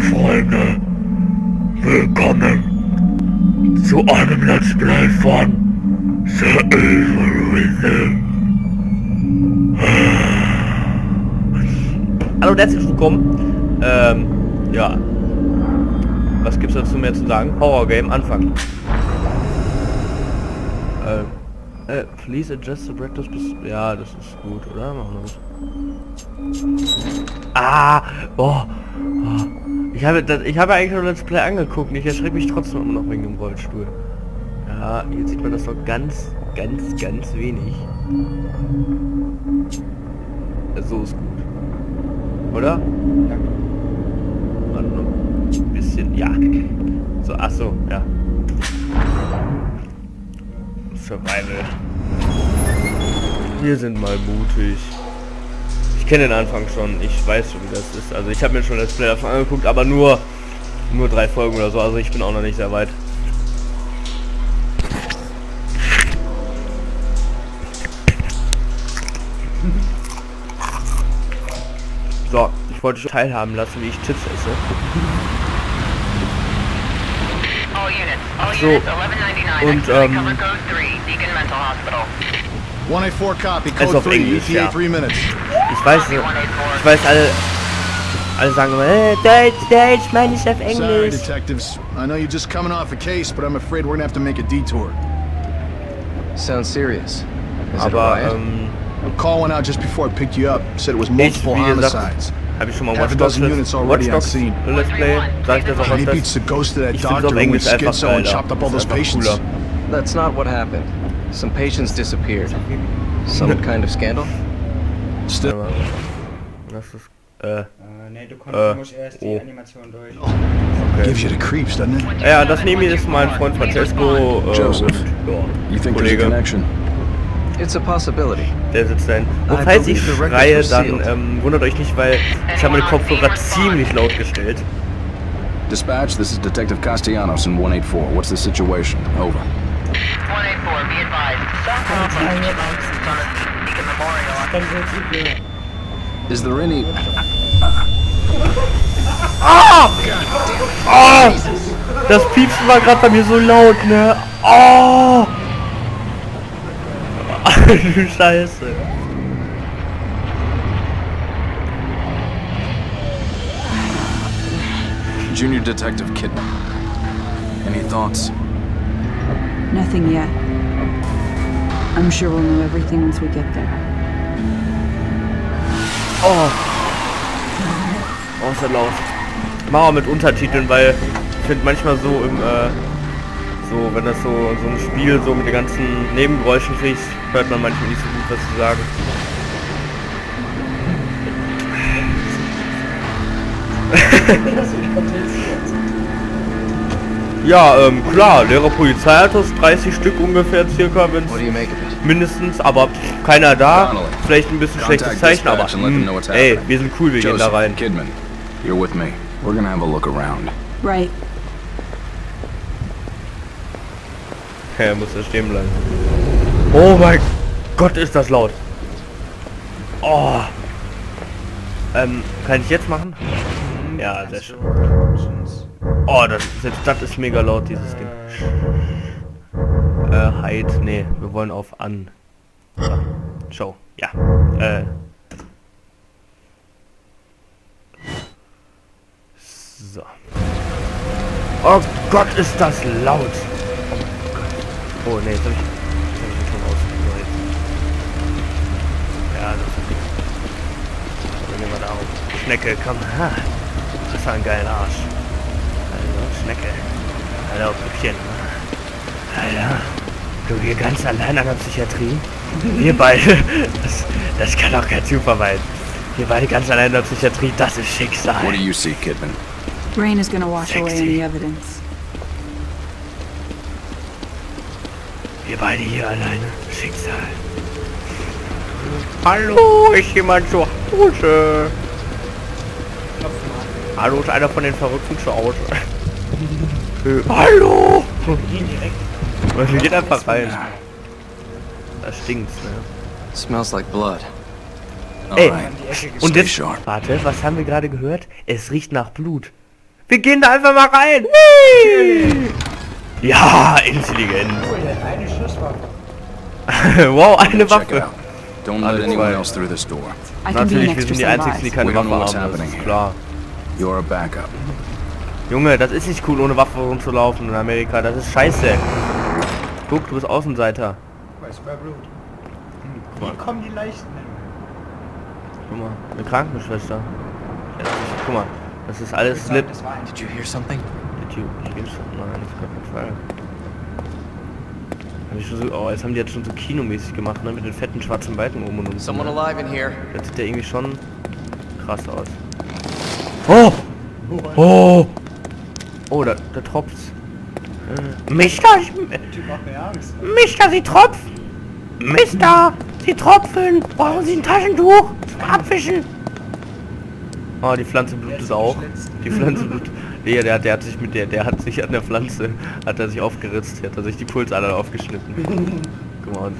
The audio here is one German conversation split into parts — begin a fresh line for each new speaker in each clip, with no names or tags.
Freunde, willkommen zu einem Let's Play von The Evil Within.
Hallo und herzlich willkommen. Ähm, ja. Was gibt's dazu mehr zu sagen? Horror Game, Anfang. Ähm, äh, please adjust the breakfast. Ja, das ist gut, oder? Machen wir das. Ah! Oh! oh. Ich habe das, ich habe eigentlich nur Let's Play angeguckt. Ich erschrecke mich trotzdem immer noch wegen dem Rollstuhl. Ja, jetzt sieht man das noch ganz, ganz, ganz wenig. So ist gut. Oder? Ja. Ein bisschen. Ja. So, ach so, ja. Survival. Wir sind mal mutig. Ich kenne den Anfang schon. Ich weiß schon, wie das ist. Also ich habe mir schon das Play davon angeguckt, aber nur nur drei Folgen oder so. Also ich bin auch noch nicht sehr weit. So, ich wollte dich teilhaben lassen, wie ich Chips esse. So, und ähm,
184 copy,
Es
code
auf
3,
Englisch,
ETA
ja.
3 minutes.
ich weiß, äh, ich weiß alle, alle sagen immer, äh, Deutsch, Deutsch, meine ich auf
Sorry, detectives. I know you're just coming off a case, but I'm afraid we're gonna have to make a detour.
Sounds serious. Is it a
Aber,
riot?
ähm,
A call went out just before I picked you up. Said it was multiple
wie gesagt,
homicides.
habe ich schon mal
Half a
Watch Dogs,
dozen units already
Watch Dogs
on scene.
Let's Play, sag ich das auch
And he beats the ghost of that
Ich find's
doctor
auf
who went
Englisch einfach
and
geiler.
chopped up all
Das
those
ist einfach
patients.
cooler.
That's not what happened. Some patients disappeared. Some kind of scandal?
Still,
Aber, Das ist, äh,
Äh, nee, du, uh,
konnt,
du musst erst
oh.
Animation durch.
gives you the creeps, doesn't it?
ja, das neben mir ist mein Freund Francesco, äh,
Joseph.
und,
You think there's a connection?
It's a possibility.
der sitzt da hin. Und
I
falls ich
believe the records
schreie, dann ähm, wundert euch nicht, weil ich habe meine Kopfhörer ziemlich laut gestellt.
Dispatch, this is Detective Castellanos in 184. What's the situation? Over.
184, be advised. Some complex on the Beacon Memorial.
Is there any...
Ah! Das Piepsen war gerade bei mir so laut, ne? Oh! du Scheiße.
Junior Detective Kidman. Any thoughts?
Nothing yet. I'm sure we'll know everything once we get there.
Oh, ist ja laut. Mach mal mit Untertiteln, weil ich finde manchmal so im, äh, so, wenn das so so ein Spiel so mit den ganzen Nebengeräuschen kriegst, hört man manchmal nicht so gut, was sie sagen. Ja, ähm, klar, leere Polizeiautos, 30 Stück ungefähr circa, wenn mindestens, aber keiner da. Vielleicht ein bisschen schlechtes Zeichen, aber mh,
what's
ey, wir sind cool, wir gehen da rein.
Kidman, you're with me. We're gonna have a look around.
Right.
Ja, muss da stehen bleiben. Oh mein Gott, ist das laut. Oh. Ähm, kann ich jetzt machen? Ja, sehr schön. Oh, das, selbst das ist mega laut, dieses Ding. Äh, Hide, nee, wir wollen auf an. So, Show, ja. Äh. So. Oh Gott, ist das laut. Oh ne, jetzt hab ich, jetzt hab ich raus. Ja, das ist gut. Dann wir da auf. Schnecke, komm. Ha. Das war ein geiler Arsch. Hallo, Schnecke. Hallo, Püppchen. Hallo. Du hier ganz allein an der Psychiatrie? Wir beide. Das, das kann doch kein Zufall sein. Wir beide ganz allein in der Psychiatrie, das ist Schicksal.
What do you see, Kidman?
Rain is gonna wash away
Sexy.
any evidence.
Wir beide hier alleine. Schicksal. Hallo, ist jemand zu Hause? Hallo, ist einer von den Verrückten zu Hause? Äh, Hallo! Wir gehen einfach rein. Da stinkt's, ne?
Smells like blood.
Ey, und jetzt, warte, was haben wir gerade gehört? Es riecht nach Blut. Wir gehen da einfach mal rein. Ja, intelligent. wow, eine Waffe.
Don't let anyone else through this door.
Natürlich, wir sind die Einzigen, die keine Waffe haben. Das ist
here.
klar.
You're a backup.
Junge, das ist nicht cool, ohne Waffe rumzulaufen in Amerika. Das ist scheiße. Guck, du bist Außenseiter.
Wie kommen die Leichen denn?
Guck mal, eine Krankenschwester. Ja, das ist, guck mal, das ist alles Slip.
Did you hear something?
Hier geht's Nein, auf gar keinen Fall. Hab ich schon so, oh, jetzt haben die jetzt schon so kinomäßig gemacht, ne? Mit den fetten schwarzen Balken oben und unten.
Someone
ne?
alive in here.
Das sieht ja irgendwie schon krass aus. Oh! Oh! Oh, da, da tropft's. Äh, Mister, ich. Mister, Sie tropfen! Mister, Sie tropfen! Brauchen Sie ein Taschentuch zum Abwischen? Oh, die Pflanze blutet auch. Die Pflanze blutet. Nee, der, der hat sich mit der, der hat sich an der Pflanze, hat er sich aufgeritzt, hat er sich die Pulsader aufgeschnitten. Guck mal.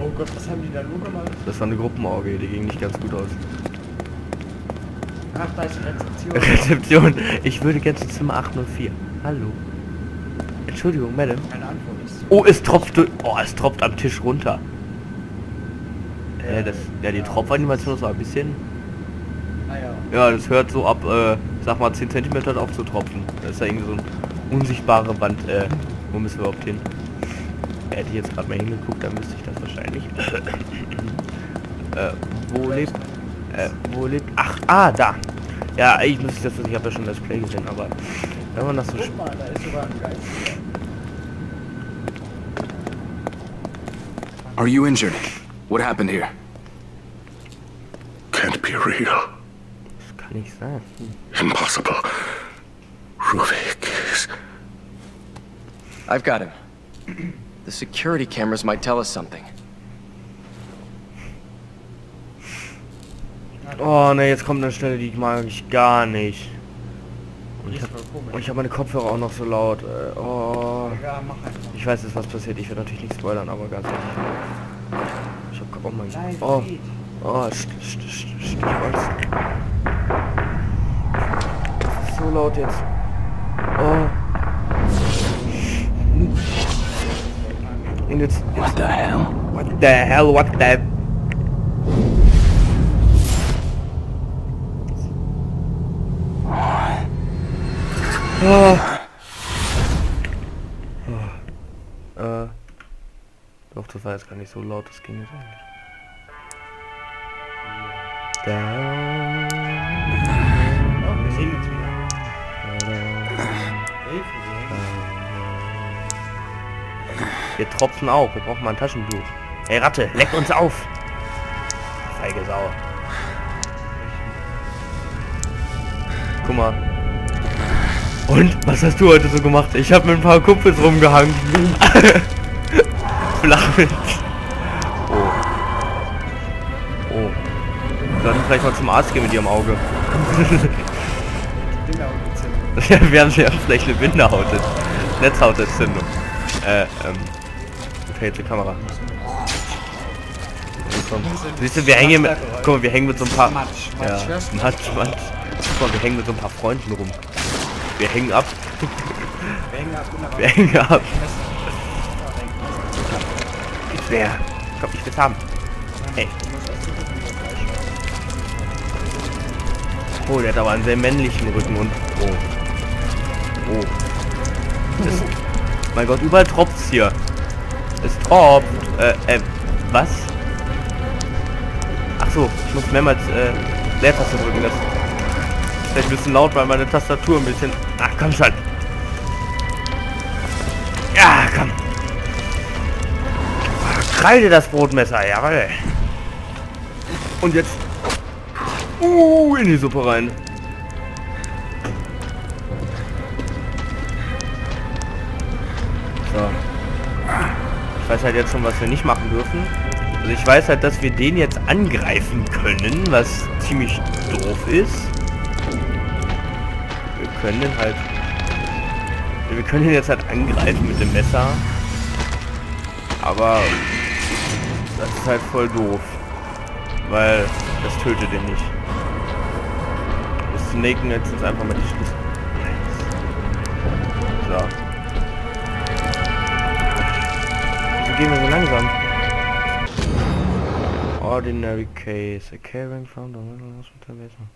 Oh Gott, was haben die da nur gemacht?
das war eine Gruppenauge, die ging nicht ganz gut aus.
Ach, da ist Rezeption.
Rezeption, ich würde gerne zu Zimmer 804. Hallo. Entschuldigung, Madame.
Keine Antwort ist.
Oh, es tropft, oh, es tropft am Tisch runter. Äh, das, ja, die Tropfanimation ist so ein bisschen,
Naja.
ja, das hört so ab, äh, sag mal 10 cm auf zu tropfen. Das ist ja irgendwie so eine unsichtbare Wand, äh, wo müssen wir überhaupt hin? Hätte ich jetzt gerade mal hingeguckt, dann müsste ich das wahrscheinlich. äh, wo lebt, äh, wo lebt, ach, ah, da. Ja, eigentlich müsste ich das, ich habe ja schon das Play gesehen, aber wenn man das so
Guck mal, da ist sogar ein Geist.
Are you injured? What happened here?
Can't be real.
Das kann nicht sein.
Impossible. Ruvik is...
I've got him. The security cameras might tell us something.
Oh ne, jetzt kommt eine Stelle, die mag ich gar nicht. Und ich habe hab meine Kopfhörer auch noch so laut. Äh, oh.
Ja.
Ich weiß jetzt, was passiert. Ich werde natürlich nicht spoilern, aber ganz ehrlich. Ich hab... Oh mein Gott. Oh. Oh, st st st st. Das ist so laut jetzt. Oh. Und jetzt... jetzt
What the hell?
What the hell, what the... Oh. Oh. Äh. Doch, das war jetzt gar nicht so laut, das ging jetzt eigentlich. Down.
Oh, wir sehen uns wieder. Hilfe,
Wir tropfen auf, wir brauchen mal ein Taschentuch. Hey Ratte, leck uns auf! Feige Sau. Guck mal. Und? Was hast du heute so gemacht? Ich habe mit ein paar Kumpels rumgehangen. Flachwitz. Oh. Oh. Wir sollten vielleicht mal zum Arzt gehen mit ihrem Auge. Wir haben sie haben vielleicht eine Bindehaut. Netzhautentzündung. Äh, ähm. Verhältste Kamera. Komm. Siehst du, wir hängen mit, guck mal, wir hängen mit so ein paar,
Matsch,
ja?
Matsch,
Matsch. Guck mal, wir hängen mit so ein paar Freunden rum. Wir hängen ab,
Wir hängen ab, wunderbar.
wir hängen ab. Gibt's wer? Komm, ich will's haben. Hey. Oh, der hat aber einen sehr männlichen Rücken und, oh. Oh. Das, mein Gott, überall tropft's hier. Es tropft. Äh, äh, was? Ach so, ich muss mehrmals, äh, Leertaste drücken. Das vielleicht ein bisschen laut, weil meine Tastatur ein bisschen... Ach, komm schon. Ja, komm. Krall dir das Brotmesser, jawoll. Und jetzt... Uh, in die Suppe rein. So. Ich weiß halt jetzt schon, was wir nicht machen dürfen. Also ich weiß halt, dass wir den jetzt angreifen können, was ziemlich doof ist. Wir können den halt... Wir können ihn jetzt halt angreifen mit dem Messer. Aber das ist halt voll doof. Weil das tötet ihn nicht. Wir snaken jetzt uns einfach mal die Schlüssel. So. Wieso gehen wir so langsam? Ordinary case. A caring found on the hospital basement.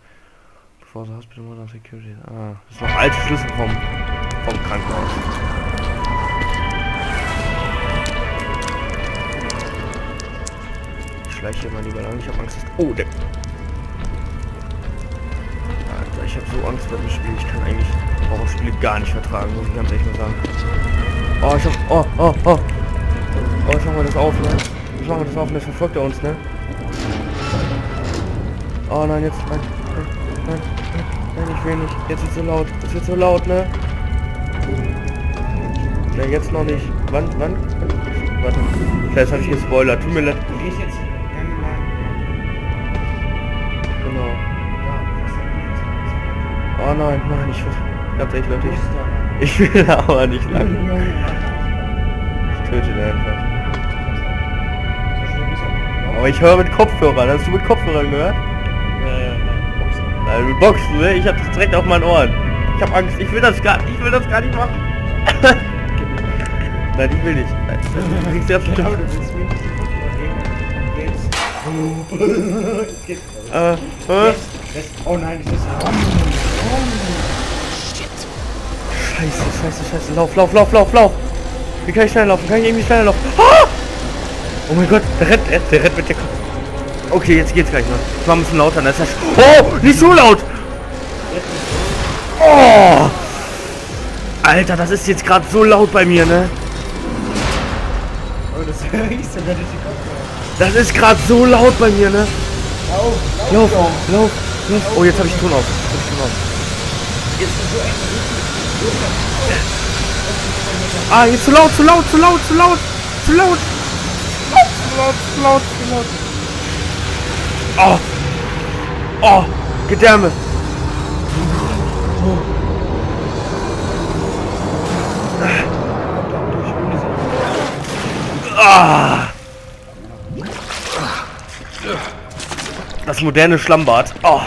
Before the hospital modern security. Ah, das ist noch alte Schlüssel vom, vom Krankenhaus. Ich schleiche mal lieber lang. Ich habe Angst. Oh, der. Alter, ich habe so Angst vor dem Spiel. Ich kann eigentlich Horrorspiele gar nicht vertragen, muss ich ganz ehrlich mal sagen. Oh, ich hab. Oh, oh, oh. Oh, ich mach mal das auf, ne? Ich mach mal das auf, ne? Verfolgt er uns, ne? Oh nein, jetzt. Nein, nein, ich will nicht. Jetzt wird so laut. Es wird so laut, ne? Ne, jetzt noch nicht. Wann, wann? Warte. Vielleicht habe ich gespoilert. Tut mir leid.
Du gehst jetzt.
Genau.
Ist
Oh nein, nein, ich will. Ganz ehrlich, Leute, ich, ich will aber nicht lang. Ich töte den einfach.
Ist er.
Aber ich höre mit Kopfhörern. Hast du mit Kopfhörern gehört?
Ja, ja, ja.
Nein, du boxst, ne? Ich hab das direkt auf meinen Ohren. Ich hab Angst. Ich will das gar ich will das gar nicht machen. Nein, ich will nicht. Nein, du kriegst
nicht
äh, äh.
Jetzt. Oh nein, ist...
Scheiße, scheiße, scheiße. Lauf, lauf, lauf, lauf, lauf. Wie kann ich schnell laufen? Kann ich irgendwie schneller laufen? Ah! Oh mein Gott, der rennt, der, der rennt mit der Kopf. Okay, jetzt geht's gleich noch. Ich war ein bisschen lauter, das heißt. Oh, nicht so laut! Oh! Alter, das ist jetzt gerade so laut bei mir, ne?
Oh, das riechst sogar durch die Kopfhörer.
Das ist gerade so laut bei mir, ne?
Lauf,
Lauf, lauf, lauf. Oh, jetzt habe ich Ton auf. Jetzt hab ich Ton auf. Ah, jetzt zu laut, zu laut, zu laut, zu laut, zu laut. Zu laut, zu laut, zu laut. Oh. Oh, Gedärme. Ah. Das moderne Schlammbad. Oh.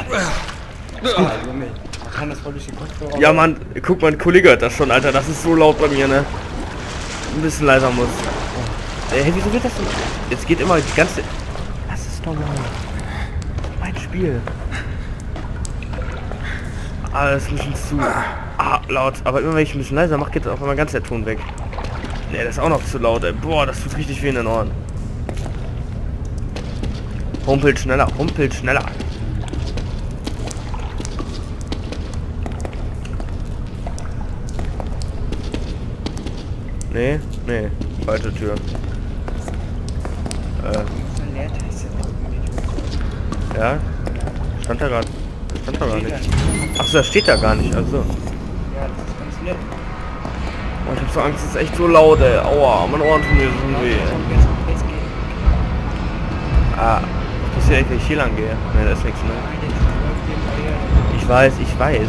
Ja, Mann, guck mal, ein Kollege hört das schon, Alter. Das ist so laut bei mir, ne? Ein bisschen leiser muss. Oh. Ey, wieso wird das denn? Jetzt geht immer die ganze... Das ist normal. Spiel. Ah, das ist ein bisschen zu... Ah, laut. Aber immer wenn ich ein bisschen leiser mache, geht auch immer ganz der Ton weg. Ne, das ist auch noch zu laut, ey. Boah, das tut richtig weh in den Ohren. Humpelt schneller, humpelt schneller. Nee, nee, falsche Tür. Äh, ja? Stand da gerade. Stand da gar nicht. Ach so, das steht da gar nicht, also.
Ja, das ist ganz nett.
Oh, ich hab so Angst, es ist echt so laut, ey. Aua, meine Ohren tun mir so weh. Ah, was passiert eigentlich, wenn ich hier lang gehe? Ne, da ist nichts, ne? Ich weiß, ich weiß.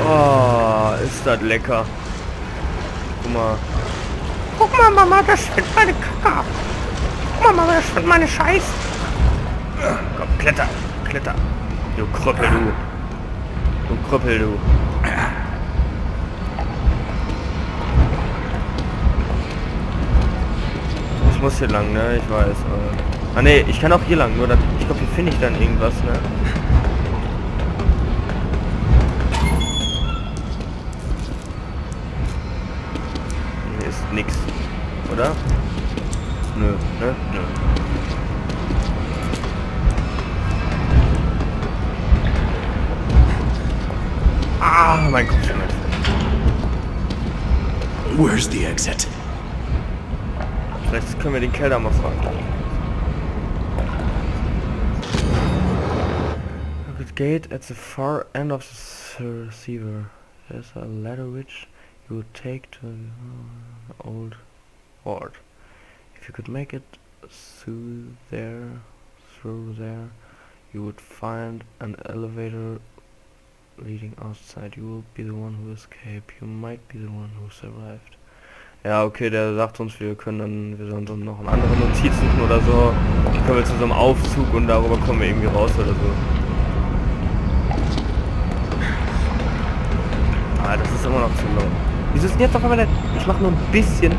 Oh, ist das lecker. Guck mal. Guck mal, Mama, das schmeckt meine Kacke. Guck mal, Mama, das schmeckt meine Scheiß. Komm, kletter, kletter. Du Krüppel, du. Du Krüppel, du. Ich muss hier lang, ne? Ich weiß. Ah ne, ich kann auch hier lang, nur dann, ich glaube, hier finde ich dann irgendwas, ne? Oder? Nö, ne? Nö. Ah, mein Kopfschmerz.
Where's the exit?
Vielleicht können wir den Keller mal fragen. Good gate at the far end of the receiver. There's a ladder which you would take to the old ward. If you could make it through there, through there, you would find an elevator leading outside. You will be the one who escaped. You might be the one who survived. Ja, okay, der sagt uns, wir können dann, wir sollen dann noch einen anderen Notiz suchen oder so. Dann können wir zu so einem Aufzug und darüber kommen wir irgendwie raus oder so. Ah, das ist immer noch zu laut. Wieso ist denn jetzt auf einmal der... Ich mach nur ein bisschen...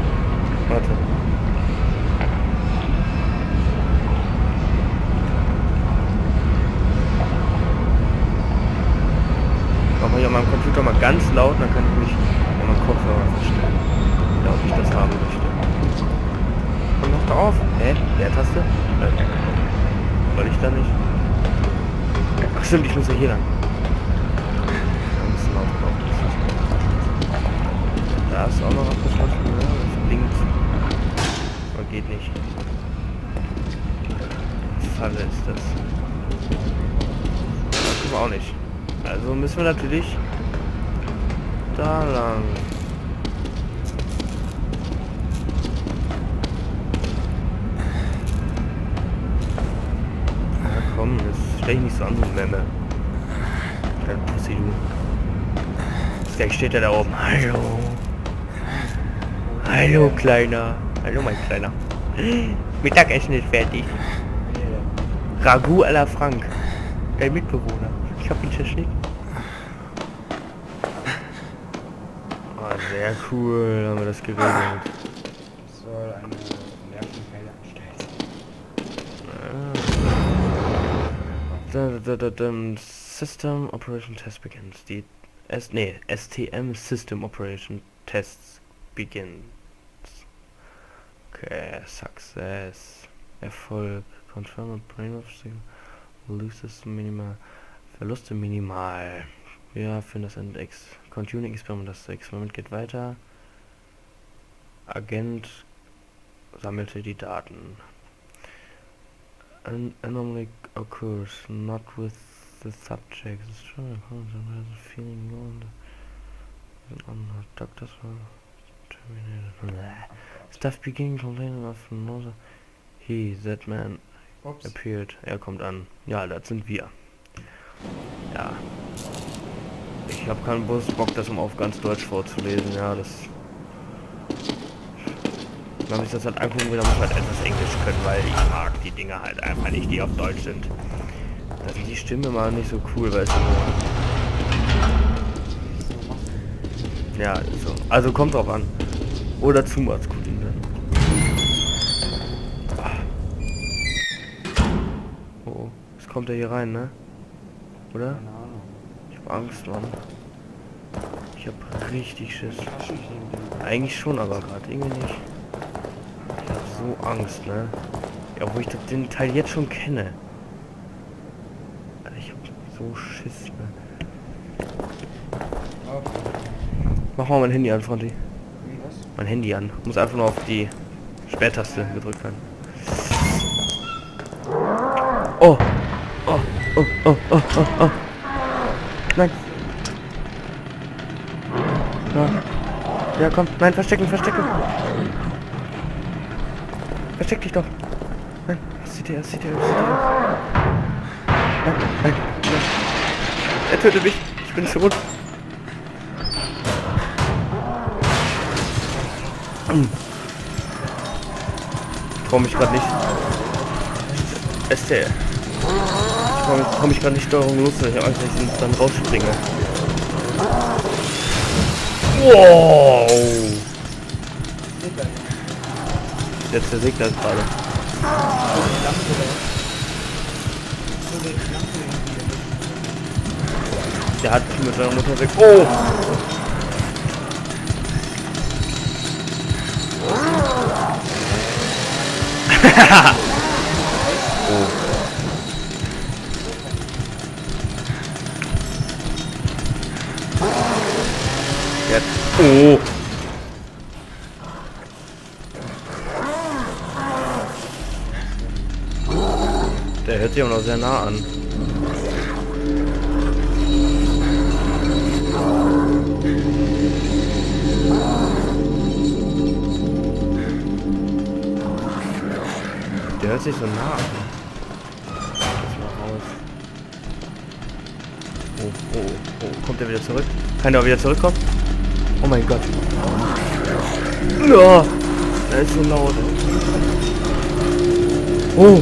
Warte. Mach mal hier an meinem Computer mal ganz laut, dann kann ich mich an meinem Kopfhörer verstellen. Oder ob ich das haben möchte. Komm noch da auf. Hä? Leertaste? Äh, soll ich da nicht? Ach stimmt, ich muss ja hier lang. Laut drauf. Da ist auch noch abgeschlossen. Ja, das blinkt. Geht nicht. Falle ist das. Das wir auch nicht. Also müssen wir natürlich da lang. Na komm, jetzt stell dich nicht so an, du Memme. Kleine Pussy, du. Jetzt gleich steht er da oben. Hallo. Hallo, Kleiner. Hallo, mein Kleiner. Mittagessen ist fertig. Ragout à la Frank. Dein Mitbewohner. Ich hab ihn zerschnitten. Oh, sehr cool, haben wir das geregelt.
soll eine nervenfreie Anstalt.
Da, da, da, da, System Operation Test begins. Die S nee, STM System Operation Tests begins. Okay, Success. Erfolg. Confirm brain Loses minimal. Verluste minimal. Ja, für das Ex Continuing Experiment. Das Experiment geht weiter. Agent sammelte die Daten. An anomaly occurs not with the subject. It's true. Feeling the doctor's terminated. Stuff beginning complaining of another. He, that man,
Ups.
appeared. Er kommt an. Ja, das sind wir. Ja. Ich habe keinen Bus Bock, das um auf ganz Deutsch vorzulesen. Ja, das. Wenn man sich das halt angucken will, dann muss halt etwas Englisch können, weil ich mag die Dinge halt einfach nicht, die auf Deutsch sind. Da sind die Stimme mal nicht so cool, weißt du. Ja, ist so. Also kommt drauf an. Oder dann. Oh, oh. Jetzt kommt er hier rein, ne? Oder?
Keine Ahnung.
Ich hab Angst, Mann. Ich hab richtig Schiss. Eigentlich schon, aber gerade irgendwie nicht. Ich hab so Angst, ne? Ja, wo ich den Teil jetzt schon kenne. Ich hab so Schiss, ne?
Okay.
Mach mal mein Handy an,
was?
Mein Handy an. Muss einfach nur auf die Sperrtaste gedrückt werden. Oh! Oh! Oh! Oh! Oh! Oh! oh. Nein! Ja. ja, komm. Nein, verstecken, verstecken! Versteck dich doch! Nein, was sieht er? Was sieht er? Was sieht er? Nein, nein, nein. Er tötet mich! Ich bin tot! Ich trau mich gerade nicht. ST. Ich trau mich, gerade nicht Steuerung los, weil ich Angst, dass ich dann rausspringe. Wow! Jetzt der Segler gerade. Der hat mich mit seiner Mutter weg. Oh! Jetzt. Oh! Der hört sich auch noch sehr nah an. Der hört sich so nah an. Oh, oh, oh. Kommt er wieder zurück? Kann der auch wieder zurückkommen? Oh mein Gott. Ja, da ist so laut. Oh.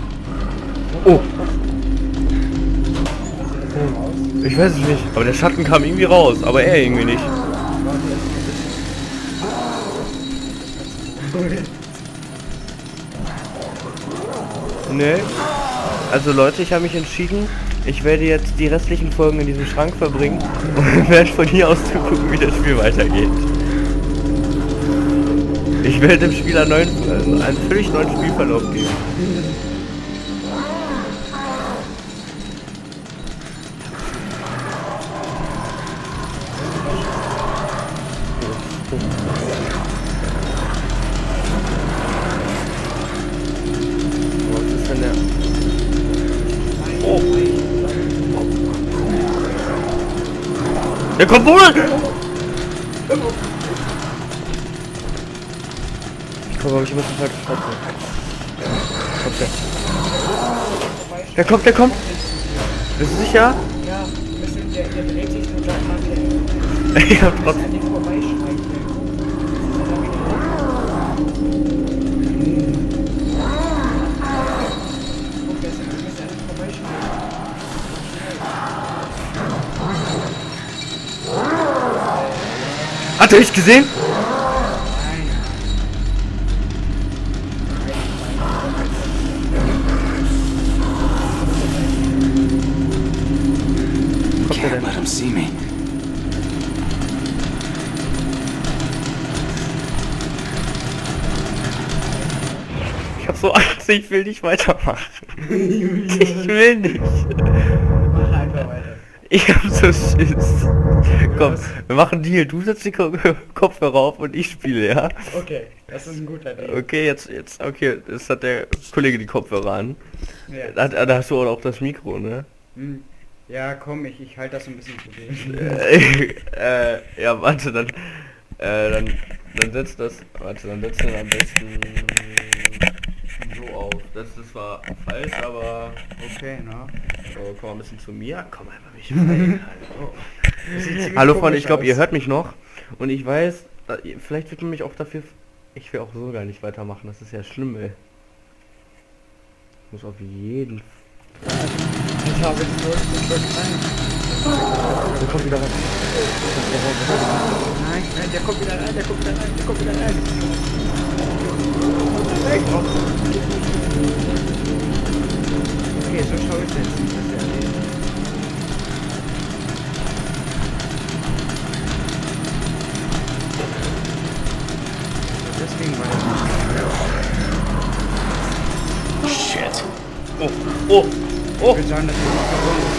Ich weiß es nicht. Aber der Schatten kam irgendwie raus, aber er irgendwie nicht. Nee. Also Leute, ich habe mich entschieden, ich werde jetzt die restlichen Folgen in diesem Schrank verbringen und werde von hier aus zugucken, wie das Spiel weitergeht. Ich werde dem Spiel einen, neuen, äh, einen völlig neuen Spielverlauf geben. Der kommt wohl! Ich komme, aber ich muss den falschen Platz Kommt der? Der kommt, der kommt! Bist du sicher?
Ja, müssen der, der dreht sich nur gleich mal
hab trotzdem. Hat er dich gesehen? Kommt der denn?
Let him see me.
Ich hab so Angst, ich will nicht weitermachen. ich will nicht. Ich hab so Schiss. Komm, wir machen Deal. Du setzt die Ko Kopfhörer auf und ich spiele, ja?
Okay, das ist ein guter Deal.
Okay, jetzt, jetzt, okay, jetzt hat der Kollege die Kopfhörer an.
Ja.
Da, da hast du auch das Mikro, ne?
Hm. Ja, komm, ich, ich halte das so ein bisschen zu
äh, äh, ja, warte, dann, äh, dann, dann setzt das, warte, dann setzt du am besten so auf. Das, das war falsch, aber
Okay, na.
so, komm mal ein bisschen zu mir. Komm einfach mich rein. Hallo.
Ziemlich
Hallo Freunde, ich glaube, ihr hört mich noch. Und ich weiß, da, vielleicht wird man mich auch dafür... Ich will auch so gar nicht weitermachen, das ist ja schlimm, ey. Ich muss auf jeden
Ich habe die Leute.
Der kommt wieder rein.
Nein, nein, der kommt wieder rein, der kommt wieder rein, der kommt wieder rein. Weg. Okay, so schaue ich jetzt. Das ist ja erledigt. Deswegen war ich
Shit.
Oh, oh, oh.
Ich würde sagen, das ist noch verbunden.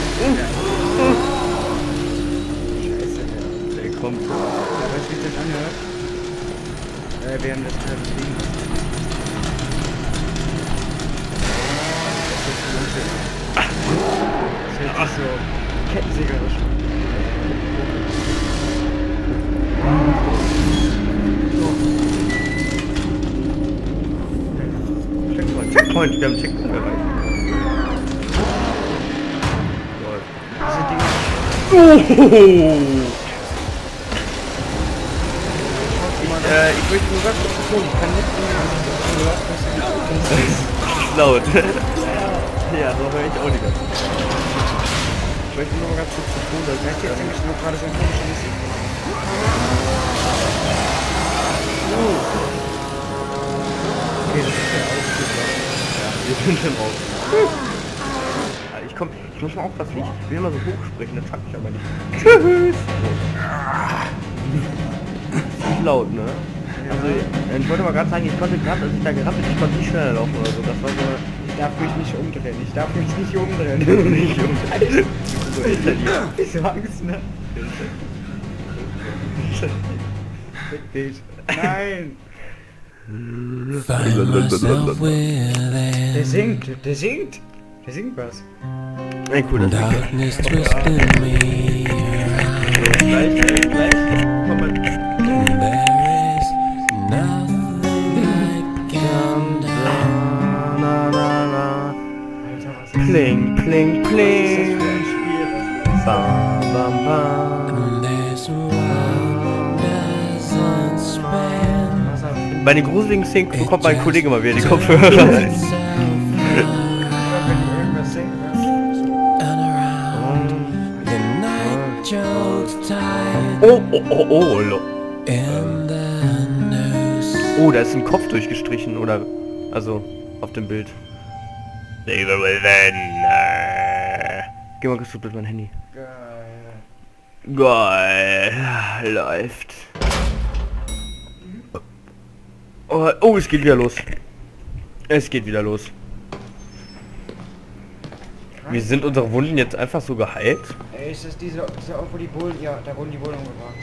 Scheiße, der.
Kommt.
Weißt du, wie das anhört? Äh, wir haben das gerade liegen lassen. Das hört sich so kettensägerisch an.
Checkpoint, Checkpoint, wir haben Checkpoint erreicht.
Diese Dinge.
Äh, ich möchte nur ganz kurz betonen, ich kann nicht Das ist laut. ja, so höre ich auch die ganze Zeit. Ich möchte nur ganz kurz betonen, dass
Das ist jetzt nämlich nur gerade so ein komischer Musik.
Okay, das ist ja gut. Ja, wir sind Raum. Ja, Ich komm, ich muss mal aufpassen, ich will immer so hoch sprechen, das packt mich aber nicht. Tschüss! Nicht laut, ne? Also, ich wollte mal gerade sagen, ich konnte gerade, als ich da bin, ich konnte nicht schneller laufen oder so. Das war so
Ich darf mich nicht umdrehen. Ich darf mich nicht umdrehen. nicht umdrehen.
So ist er hier.
Wieso Angst, ne? Fick dich. Nein!
Find myself within
Der singt, der singt. Der singt was.
Ein cooler
darkness twisting me around.
Gleich, gleich
Ein Spiel?
Bam, bam, bam. Bei den gruseligen Szenen bekommt mein Kollege mal wieder die Kopfhörer. Oh, oh, oh, oh, lo. Oh, da ist ein Kopf durchgestrichen, oder? Also, auf dem Bild. Evil within. Äh. Geh mal kurz bitte mein Handy.
Geil.
Geil. Läuft. Oh, oh, es geht wieder los. Es geht wieder los. Wie sind unsere Wunden jetzt einfach so geheilt?
Ey, ist das diese, diese Ort, wo die Bullen, ja, da wurden die Bullen umgebracht.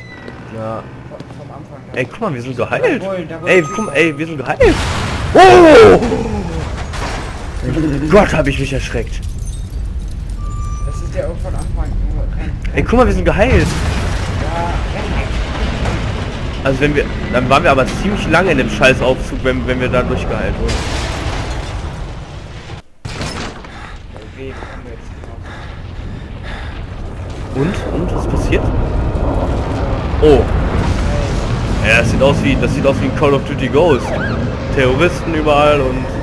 Ja.
Vom, vom Anfang.
Ey, guck mal, wir sind geheilt.
Wollen
Ey, guck mal, ey, wir sind geheilt. Oh! Gott, habe ich mich erschreckt.
Der Ort von Anfang.
Ey, guck mal, wir sind geheilt. Also wenn wir, dann waren wir aber ziemlich lange in dem Scheißaufzug, wenn, wenn wir da durchgeheilt wurden. Und? Und? Was passiert? Oh. Ja, das sieht aus wie, das sieht aus wie ein Call of Duty Ghost. Terroristen überall und...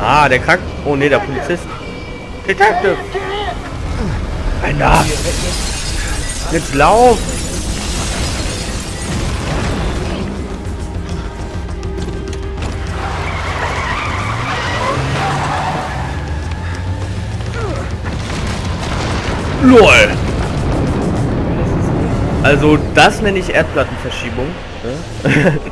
Ah, der Krank... Oh ne, der Polizist. Detective! Alter! Jetzt lauf! LOL! Also das nenne ich Erdplattenverschiebung.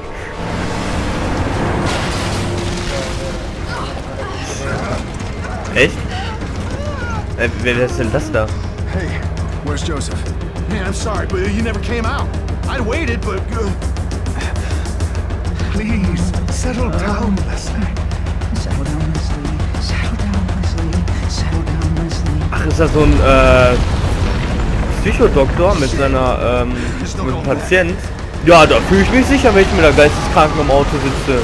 Äh, wer ist denn das da?
Hey, where's Joseph? Man, I'm sorry, but you never came out. I waited, but... Uh... Please, settle down, Leslie.
Settle down, Leslie. Settle down, Leslie. Settle down, Leslie.
Ach, ist das so ein äh, Psychodoktor mit seiner ähm, mit einem Patient? Ja, da fühle ich mich sicher, wenn ich mit der Geisteskranken im Auto sitze.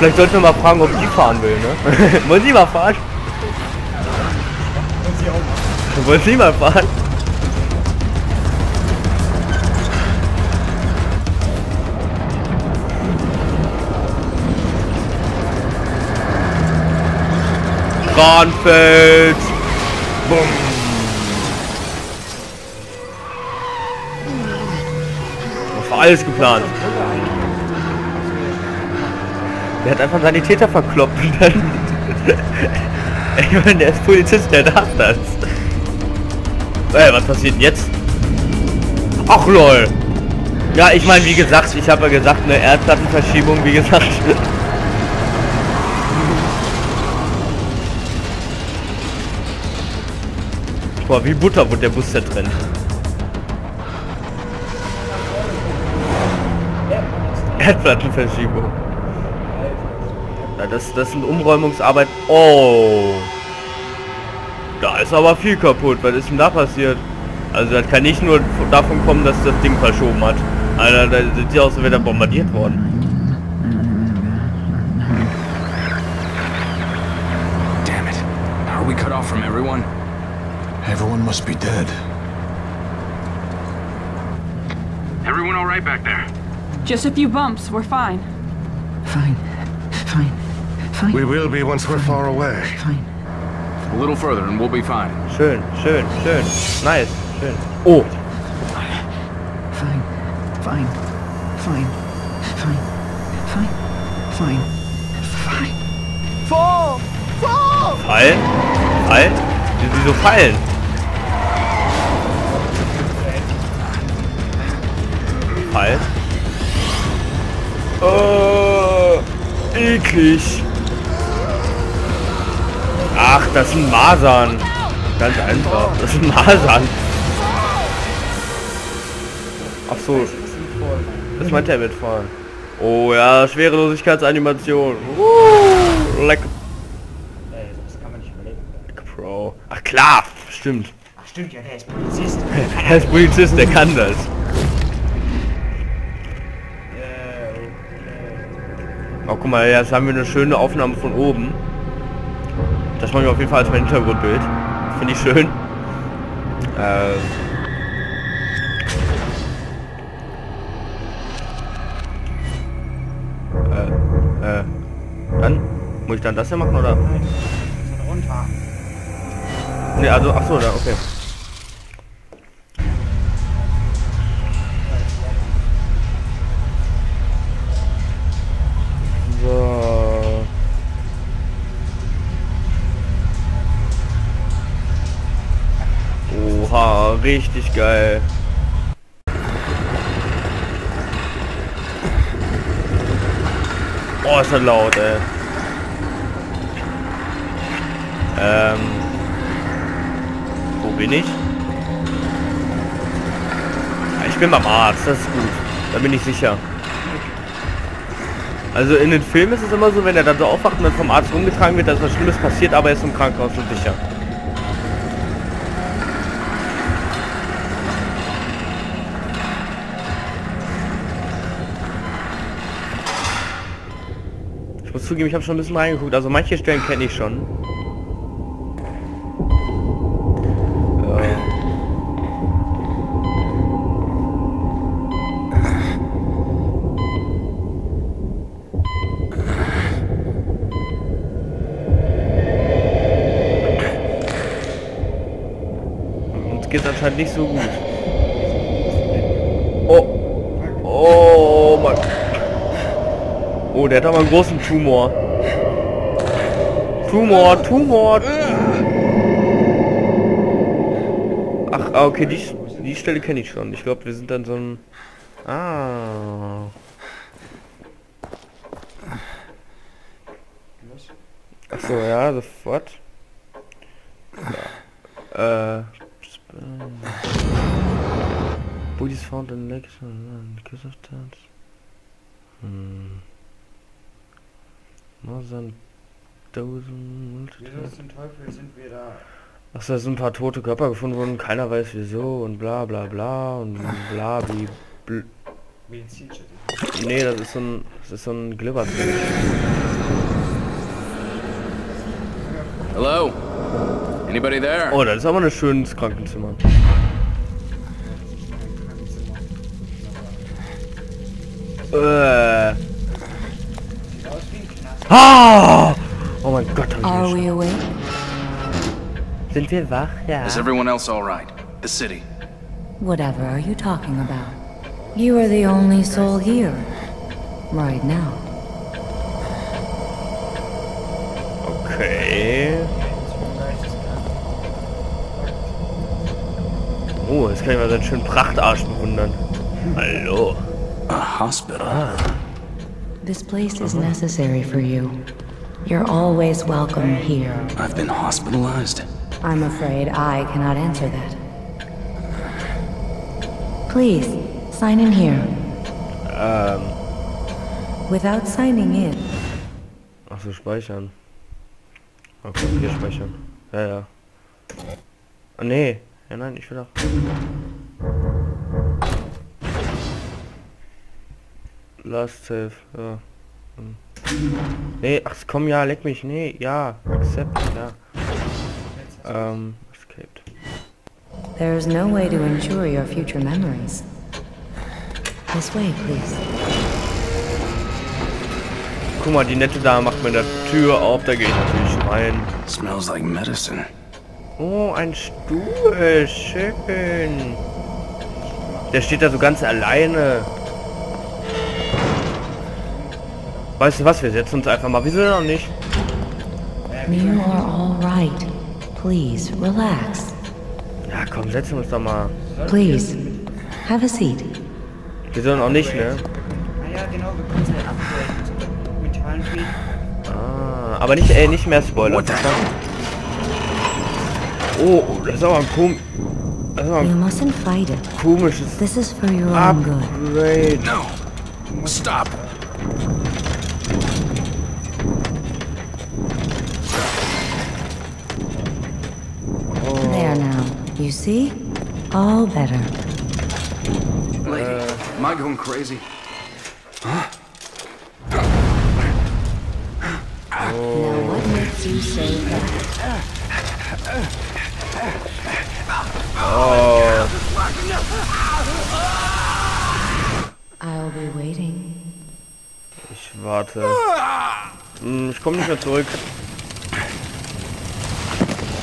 Vielleicht sollten wir mal fragen, ob die fahren will, ne? Wollen Sie mal fahren? Wollen Sie mal fahren? Kranfeld! Bumm! Das war alles geplant. Der hat einfach Sanitäter verkloppt und dann... ich meine, der ist Polizist, der darf das. Ey, was passiert denn jetzt? Ach lol. Ja, ich meine, wie gesagt, ich habe ja gesagt, eine Erdplattenverschiebung, wie gesagt. Boah, wie Butter wurde der Bus zertrennt. Erdplattenverschiebung. Das, das sind Umräumungsarbeit. Oh. Da ist aber viel kaputt. Was ist denn da passiert? Also das kann nicht nur davon kommen, dass das Ding verschoben hat. Alter, da sieht ja aus, als wäre der bombardiert worden.
Damn it. Are we cut off from everyone?
Everyone must be dead.
Everyone all right back there?
Just a few bumps. We're fine.
Fine. Fine. Fine.
We will be once we're far away.
Fine.
A little further and we'll be fine.
Schön, schön, schön. Nice, schön. Oh,
Fine. Fine. Fine. Fine. Fine. Fine. Fine. Fall! Fall!
Fallen? Fallen? Wie- Wieso fallen? Fall. Oh, eklig. Ach, das sind Masern. Ganz einfach. Das sind Masern. Ach so. Das meint er mit fahren. Oh ja, Schwerelosigkeitsanimation. Uh, leck.
Das kann man nicht überleben.
Pro. Ach klar, stimmt.
Ach stimmt, ja, der ist Polizist.
Er ist Polizist, der kann das. Oh, guck mal, jetzt haben wir eine schöne Aufnahme von oben. Das mache ich auf jeden Fall als mein Hintergrundbild. Finde ich schön. Ähm. Äh, äh. Dann? Muss ich dann das hier machen oder?
runter.
Ne, also, ach so, da, okay. Richtig geil. Oh, ist das laut, ey. Ähm. Wo bin ich? Ich bin beim Arzt, das ist gut. Da bin ich sicher. Also in den Filmen ist es immer so, wenn er dann so aufwacht und dann vom Arzt rumgetragen wird, dass was Schlimmes passiert, aber er ist im Krankenhaus und sicher. Muss zugeben, ich habe schon ein bisschen reingeguckt. Also manche Stellen kenne ich schon. Geht anscheinend nicht so gut. Oh. Oh Mann. Oh, der hat aber einen großen Tumor. Tumor, Tumor. Ach, ah, okay, die, die Stelle kenne ich schon. Ich glaube, wir sind dann so ein... Ah. Ach so, ja, sofort. Äh... Bodies found in lakes and kiss of tats. Hm. Masern, Dosen,
Wieso zum Teufel sind wir da?
Ach, da sind ein paar tote Körper gefunden worden, keiner weiß wieso und bla bla bla und bla wie bl. Nee, das ist so ein das ist so ein glibber
Hello? Anybody there?
Oh, das ist aber ein schönes Krankenzimmer. Äh. Ah! Oh mein Gott, hab ich
Are we.
Sind wir wach? Ja.
Is everyone else all right? The city.
Whatever are you talking about? You are the only soul here. Right now.
Okay. Oh, jetzt kann ich mal seinen schönen Prachtarsch bewundern. Hallo.
A hospital.
This place is necessary for you. You're always welcome here.
I've been hospitalized.
I'm afraid I cannot answer that. Please, sign in here.
Ähm.
Without signing in,
Ach so, speichern. Okay, hier speichern. Ja, ja. Ah, nee. Ja, nein, ich will auch. Last save, ja. Hm. Nee, ach komm, ja, leck mich, nee, ja, accept, ja. Ähm, escaped.
there is no way to ensure your future memories. This way, please.
Guck mal, die nette Dame macht mir eine Tür auf, da gehe ich natürlich rein.
Smells like medicine.
Oh, ein Stuhl, schön. Der steht da so ganz alleine. Weißt du was, wir setzen uns einfach mal. Wieso noch nicht?
You are all right. Please, relax.
Ja, komm, setzen wir uns doch mal.
Please, have a seat.
Wir sollen auch nicht, ne?
Ah ja, genau, wir können es halt upgraden.
Ah, aber nicht, ey, nicht mehr Spoiler. Oh, oh, das ist aber ein kom das ist aber
You
ein
mustn't fight it.
komisches
This is for your own good.
Upgrade.
No! Stop!
There now. You see? All better.
Lady, am I going crazy?
Now what makes you say that? I'll be waiting.
Ich warte. Hm, ich komme nicht mehr zurück.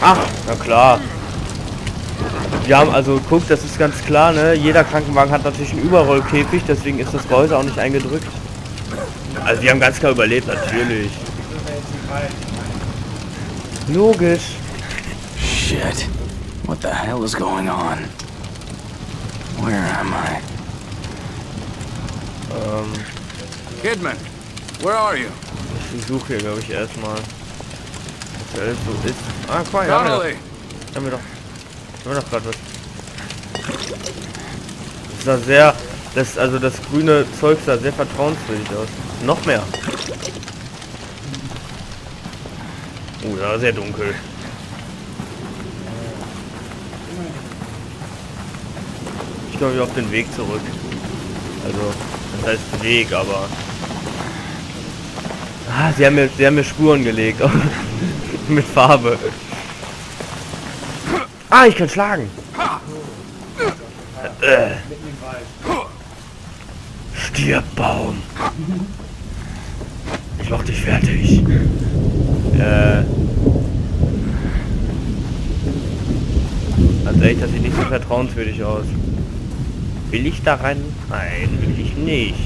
Ach, na klar. Wir haben also, guck, das ist ganz klar, ne? Jeder Krankenwagen hat natürlich einen Überrollkäfig, deswegen ist das Gehäuse auch nicht eingedrückt. Also die haben ganz klar überlebt, natürlich. Logisch.
Shit. What the hell is going on? Where am I?
Ähm,
Kidman, where are you?
ich suche hier, glaube ich, erstmal. Was so ist. Ah, guck mal, haben wir doch. Haben wir doch. Wir doch gerade. Das sah sehr. Das, also das grüne Zeug sah sehr vertrauenswürdig aus. Noch mehr. Oh, da war sehr dunkel. Ich glaube, auf den Weg zurück. Also, das heißt Weg, aber. Ah, sie haben mir, sie haben mir Spuren gelegt. Mit Farbe. Ah, ich kann schlagen. Äh. Stirb, Baum. Ich mach dich fertig. Äh. Ganz ehrlich, das sieht nicht so vertrauenswürdig aus. Will ich da rein? Nein, will ich nicht.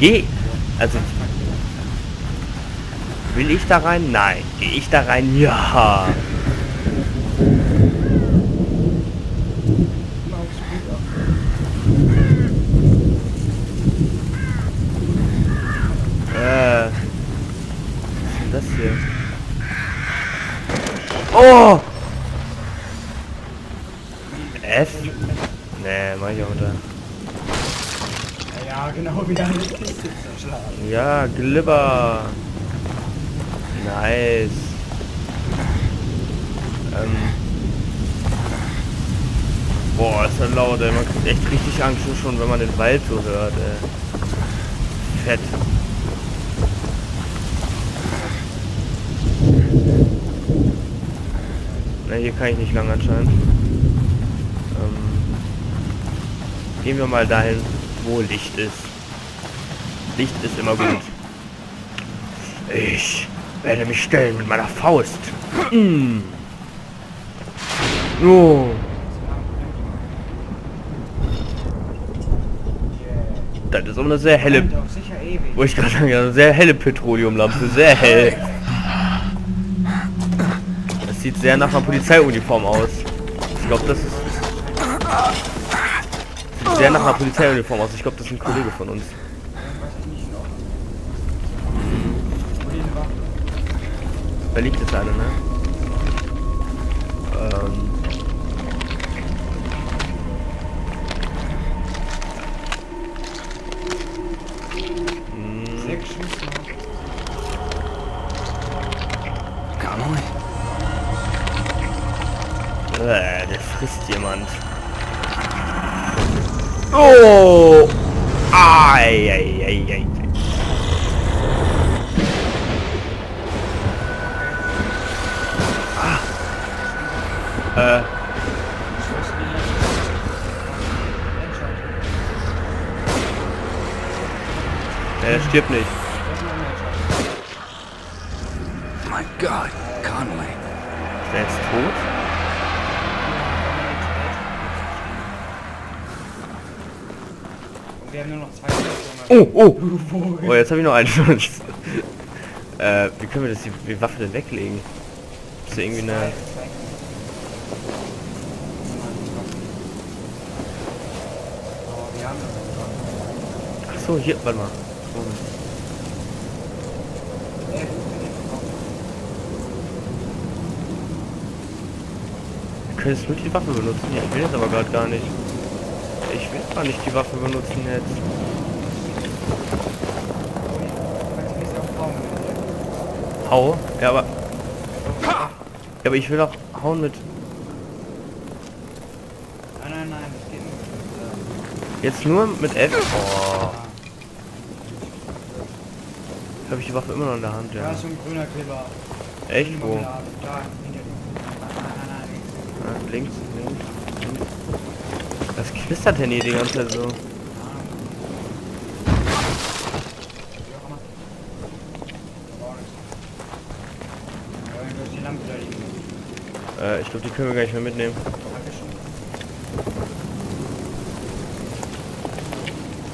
Geh. Also. Will ich da rein? Nein. Gehe ich da rein? Ja. Äh. Was ist denn das hier? Oh! F? Nee, mach ich auch unter.
Ja, genau, wieder eine Kiste zerschlagen.
Ja, Glibber. Nice. Ähm. Boah, ist das laut, ey. Man kriegt echt richtig Angst schon, wenn man den Wald so hört, ey. Fett. Na, hier kann ich nicht lang anscheinend. Ähm, gehen wir mal dahin, wo Licht ist. Licht ist immer gut. Ich werde mich stellen mit meiner Faust. Mm. Oh. Das ist aber eine sehr helle, wo ich gerade sagen, eine sehr helle Petroleumlampe, sehr hell. Das sieht sehr nach einer Polizeiuniform aus. Ich glaube, das ist sieht sehr nach einer Polizeiuniform aus. Ich glaube, das ist ein Kollege von uns. Da liegt jetzt eine, ne? Ähm. Äh, der frisst jemand. Oh! Stirbt nicht.
My God, Connolly.
Ist er jetzt tot?
Und wir haben nur noch zwei.
Oh, oh! Oh, jetzt habe ich noch einen Schuss. äh, wie können wir das die, die Waffe denn weglegen? Ist irgendwie eine...
Aber wir haben das
so, hier, warte mal. Du könntest nur die Waffe benutzen. Ja, ich will jetzt aber gerade gar nicht. Ich will gar nicht die Waffe benutzen jetzt. Hau? Ja, aber... Ja, aber ich will auch hauen mit...
Nein, nein, nein, das geht nicht.
Jetzt nur mit F? Oh. Habe ich die Waffe immer noch in der Hand,
Da
ja.
ist so ein grüner Kleber.
Echt? Wo?
Da, hinter dir.
Ja, links, links, links. Was knistert denn hier die ganze Zeit so?
nichts. Da.
Äh, ich glaube, die können wir gar nicht mehr mitnehmen.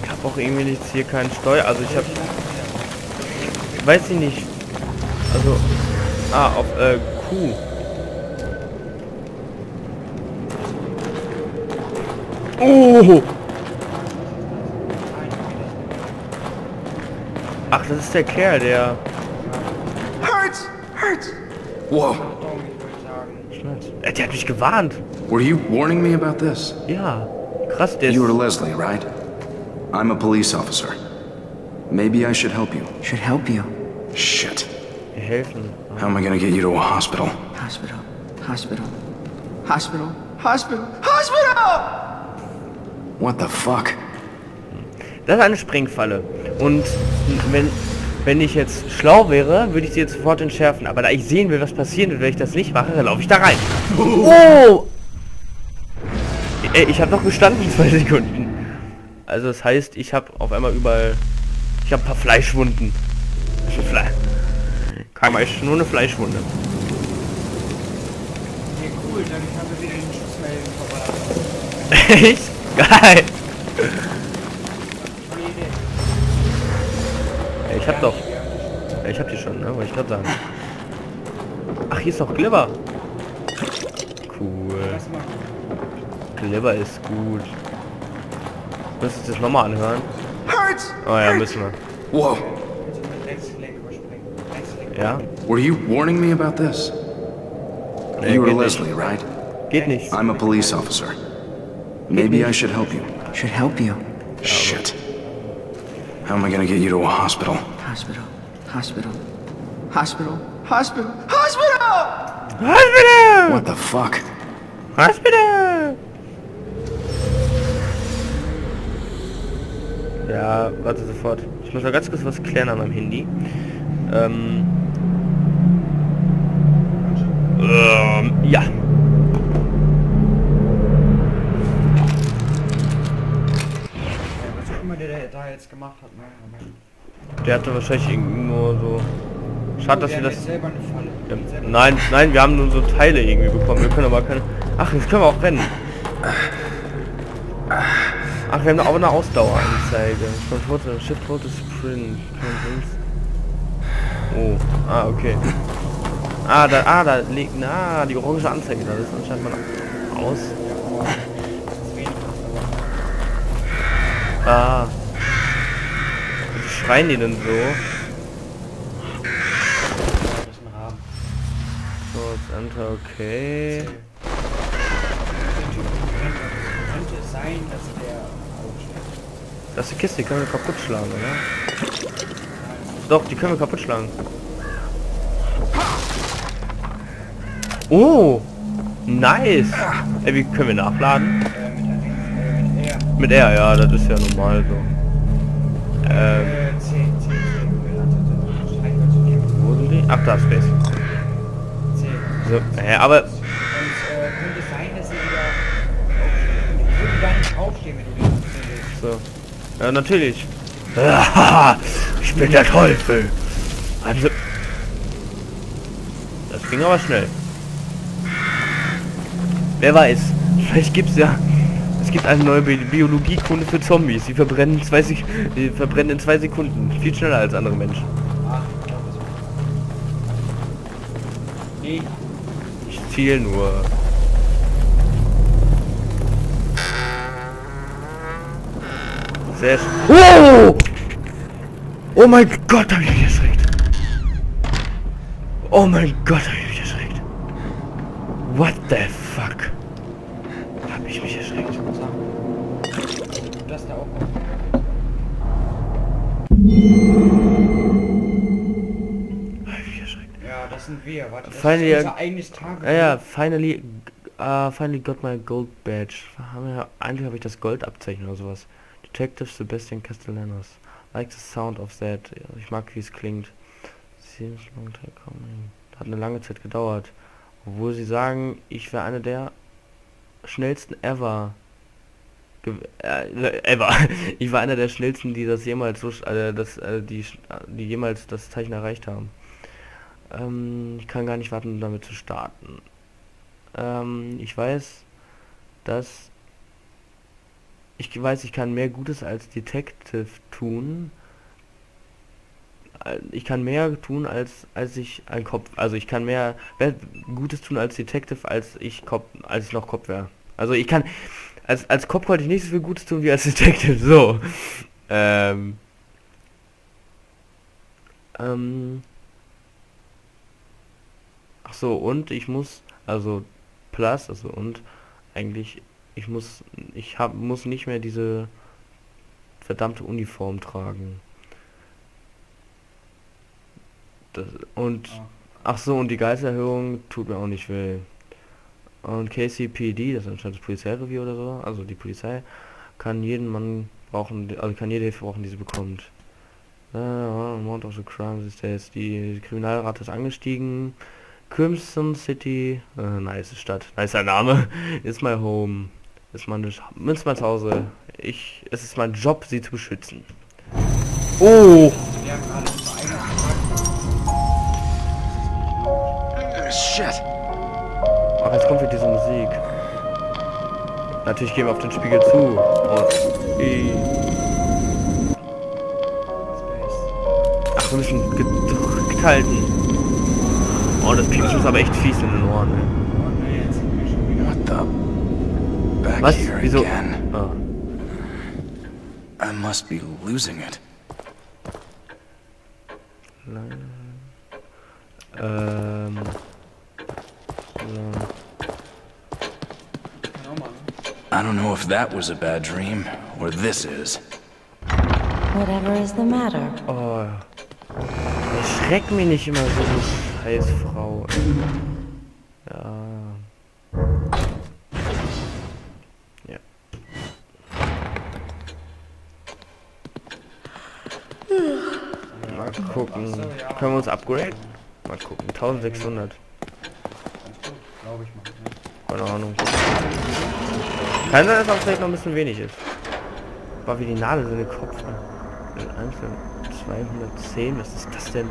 Ich habe auch irgendwie jetzt hier keinen Steuer. Also ich habe... Weiß ich nicht. Also... Ah, auf äh, Q. Oh! Ach, das ist der Kerl, der...
Hurts! Hurts! Whoa.
Schnallt. Äh, der hat mich gewarnt.
Were you warning me about this?
Ja. Krass, der ist...
You were Leslie, right? I'm a police officer. Maybe I should help you.
Should help you.
Shit.
Helfen.
How am I gonna get you to a hospital?
Hospital. Hospital. Hospital. Hospital. Hospital!
What the fuck?
Das ist eine Sprengfalle. Und wenn, wenn ich jetzt schlau wäre, würde ich sie jetzt sofort entschärfen. Aber da ich sehen will, was passieren wird, wenn ich das nicht mache, dann laufe ich da rein. Oh! Ey, ich habe noch gestanden, zwei Sekunden. Also das heißt, ich habe auf einmal überall... Ich habe ein paar Fleischwunden. Also Fle Kein ist nur eine Fleischwunde.
Okay, cool, dann haben wir wieder den Schussmelden verballert.
Echt? Geil! Ja, ich hab doch... Ja, ich hab die schon, ne? Wollte ich gerade sagen. Ach, hier ist noch Glibber. Cool. Glibber ist gut. Müssen wir uns das nochmal anhören?
Hurts!
Oh ja, müssen wir.
Whoa.
Bitte mit Rechtsklick
Ja?
Were you warning me about this?
Nee,
You were
geht nicht.
Leslie, right?
Geht nicht.
I'm a police officer. Maybe I should help you.
Should help you.
Shit. How am I gonna get you to a hospital?
Hospital. Hospital. Hospital. Hospital. Hospital!
Hospital!
What the fuck?
Hospital! Ja, warte sofort. Ich muss mal ganz kurz was klären an meinem Handy. Ähm. Ähm, ja.
Was auch immer der, da jetzt gemacht hat, ne?
Der hatte wahrscheinlich irgendwie nur so. Schade, dass wir das. Ja, nein, nein, wir haben nur so Teile irgendwie bekommen. Wir können aber keine. Ach, jetzt können wir auch rennen. Ach, wir haben auch eine Ausdaueranzeige. Foto, Shift Foto Sprint. Oh, ah, okay. Ah, da, ah, da liegt, na, die orange Anzeige, da ist anscheinend mal aus. Ah. Wie schreien die denn so? So, jetzt Enter, okay.
Könnte, sein, dass der.
Das ist die Kiste, die können wir kaputt schlagen, oder? Doch, die können wir kaputt schlagen. Oh! Nice! Ey, wie können wir nachladen?
Äh, mit, äh, R.
Ja, das ist ja normal so. Ähm,
Äh,
wo sind die? Ach, da, Space.
C.
So, hä, aber...
Und äh, könnte sein, dass sie wieder. Die würden gar nicht aufstehen, wenn du.
So. Ja, natürlich. Ich bin der Teufel. Also... Das ging aber schnell. Wer weiß, vielleicht gibt's ja... Es gibt eine neue Bi Biologiekunde für Zombies. Die verbrennen, zwei Sek die verbrennen in zwei Sekunden. Viel schneller als andere Menschen.
Ich
ziel nur. Sehr sch Oh! Oh mein Gott, hab ich mich erschreckt. Oh mein Gott, hab ich mich erschreckt. What the fuck? Hab ich mich erschreckt.
Das da auch. Ja, das sind wir. Warte, das
Finally,
ist unser eigenes Tagebuch.
ja, ja, finally, uh, finally got my gold badge. Haben wir- Eigentlich habe ich das Goldabzeichen oder sowas. Detective Sebastian Castellanos. Like the sound of that. Ich mag, wie es klingt. Seems long time coming. Hat eine lange Zeit gedauert. Obwohl sie sagen, ich wäre einer der schnellsten ever. Ge äh, ever. ich war einer der schnellsten, die das jemals so, äh, das, äh, die, die jemals das Zeichen erreicht haben. Ähm, ich kann gar nicht warten, damit zu starten. Ähm, ich weiß, dass ich weiß, ich kann mehr Gutes als Detective tun. Ich kann mehr tun als als ich ein Kopf, also ich kann mehr Gutes tun als Detective, als ich Kopf, als ich noch Kopf wäre. Also ich kann als als Kopf konnte ich nicht so viel Gutes tun wie als Detective. So. Ähm. Ähm. Ach so, und ich muss, also plus, also und eigentlich, ich muss, ich hab, muss nicht mehr diese verdammte Uniform tragen. Das, und, ach so, und die Geisterhöhung tut mir auch nicht weh. Und KCPD, das ist anscheinend das Polizeirevier oder so, also die Polizei, kann jeden Mann brauchen, also kann jede Hilfe brauchen, die sie bekommt. Äh, Amount of the crimes ist jetzt, die Kriminalrate ist angestiegen. Crimson City, äh, nice Stadt, nicer Name, ist my home, ist meine, Sch- ist mein Zuhause. Ich, es ist mein Job, sie zu beschützen. Oh!
Shit.
Ach, jetzt kommt wieder diese Musik. Natürlich gehen wir auf den Spiegel zu. Und Ach, wir müssen gedrückt halten. Oh, das Piepsen ist aber echt fies in den Ohren. Ey.
What the? Back
Was?
here
Wieso?
again.
Ah.
I must be losing it.
Ähm.
I don't know if that was a bad dream or this is.
Whatever is the matter?
Oh. Erschreck mich nicht immer so, du scheiß Frau. ey. Upgraden? Mal gucken. 1600.
Glaube ich mal. Ne?
Keine Ahnung. Kann sein, dass auch vielleicht noch ein bisschen wenig ist. War wie die Nadel so Kopf. Ne? In Einzelnen 210, was ist das denn?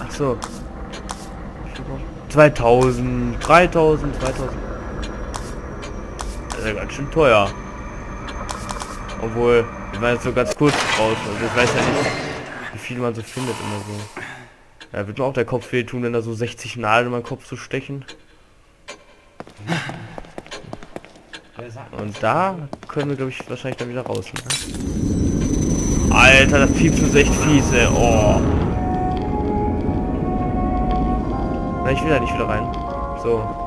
Ach so. 2000, 3000, 2000. Das ist ja ganz schön teuer. Obwohl, wir waren jetzt so ganz kurz raus. Also ich weiß ja nicht, wie viel man so findet immer so. Ja, wird mir auch der Kopf wehtun, wenn da so 60 Nadeln in meinen Kopf zu stechen. Und da können wir, glaube ich, wahrscheinlich dann wieder raus. Ne? Alter, das Piepsen ist echt fies, ey. Oh. Na, ich will da nicht wieder rein. So.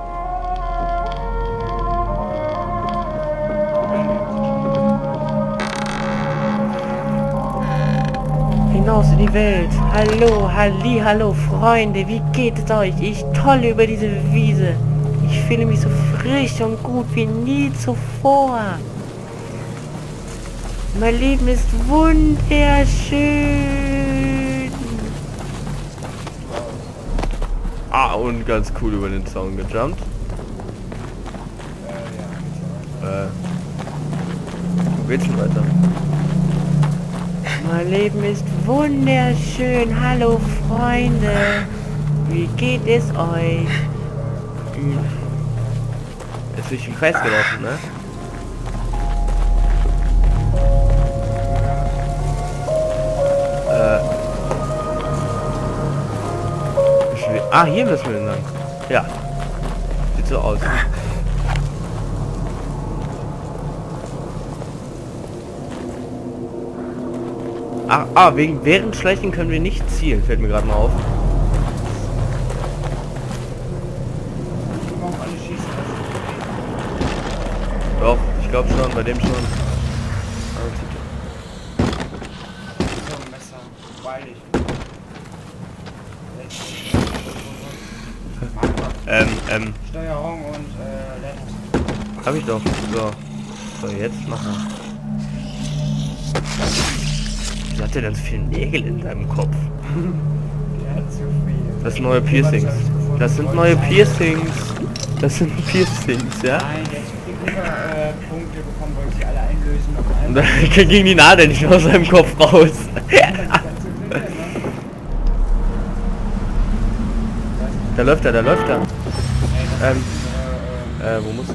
Hinaus in die Welt. Hallo, halli, hallo, Freunde. Wie geht es euch? Ich tolle über diese Wiese. Ich fühle mich so frisch und gut wie nie zuvor. Mein Leben ist wunderschön. Ah, und ganz cool über den Zaun gejumpt. Äh. Wo geht's denn weiter? Leben ist wunderschön. Hallo Freunde. Wie geht es euch? Jetzt bin ich im Kreis gelaufen, ne? Äh. Ah, hier müssen wir lang. Ja. Sieht so aus. Ah, ah wegen während Schleichen können wir nicht zielen, fällt mir gerade mal auf. Doch, ich glaube schon, bei dem schon. Ähm, ähm,
Steuerung und äh, Leertaste.
hab ich doch. So. So, jetzt machen. Hat der denn viele Nägel in seinem Kopf?
Der hat zu viel.
Das sind neue Piercings. Das sind neue Piercings. Das sind Piercings, ja?
Nein, der hat viele Kupferpunkte bekommen, wollte sie alle einlösen.
Und dann ging die Nadel nicht aus seinem Kopf raus. da läuft er, da läuft er. Ähm, äh, wo muss... Äh.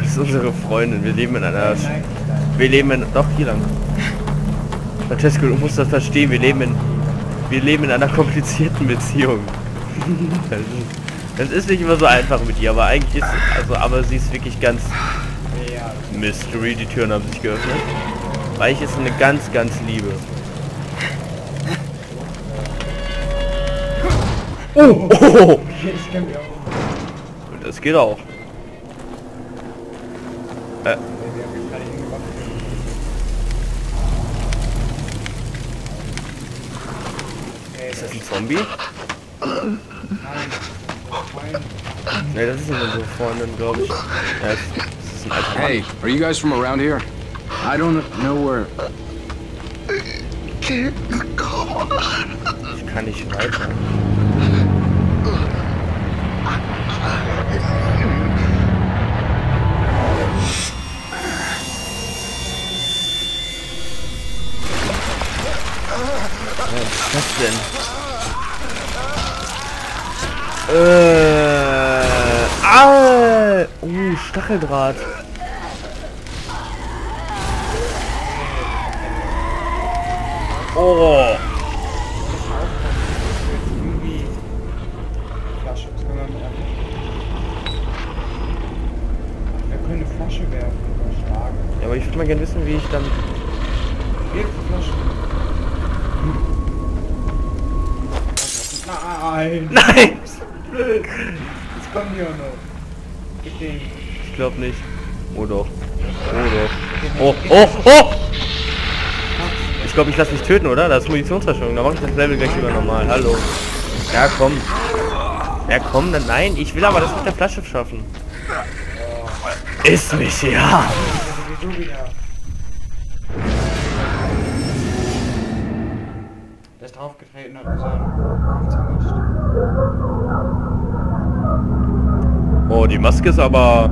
Das ist unsere Freundin. Wir leben in einer... Wir leben in... Doch, hier lang. Francesco, du musst das verstehen. Wir leben in... Wir leben in einer komplizierten Beziehung. Das ist, nicht immer so einfach mit ihr, aber eigentlich ist... Also, aber sie ist wirklich ganz... Mystery, die Türen haben sich geöffnet. Weil ich ist eine ganz, ganz liebe. Oh, oh, das geht auch. Zombie?
Nein.
Ne, das ist nicht unsere Freundin, glaube ich. Ja, ist ein alter Mann.
Hey, are you guys from around here? I don't know where.
Ich kann nicht weiter. Was ist das denn? Äh, ah, uh, Stacheldraht. Oh. Ja, aber ich würde mal gerne wissen, wie ich dann...
Nein!
Nein!
Kommen die auch noch.
Ich glaube nicht. Oh doch. Oh doch. Oh, oh, oh! Ich glaube, ich lasse mich töten, oder? Das ist Munitionsverschwendung. Da mache ich das Level gleich wieder normal. Hallo. Ja, komm. Ja, komm, dann nein. Ich will aber das mit der Flasche schaffen. Ist mich, ja.
Der ist draufgetreten hat unseren.
Oh, die Maske ist aber...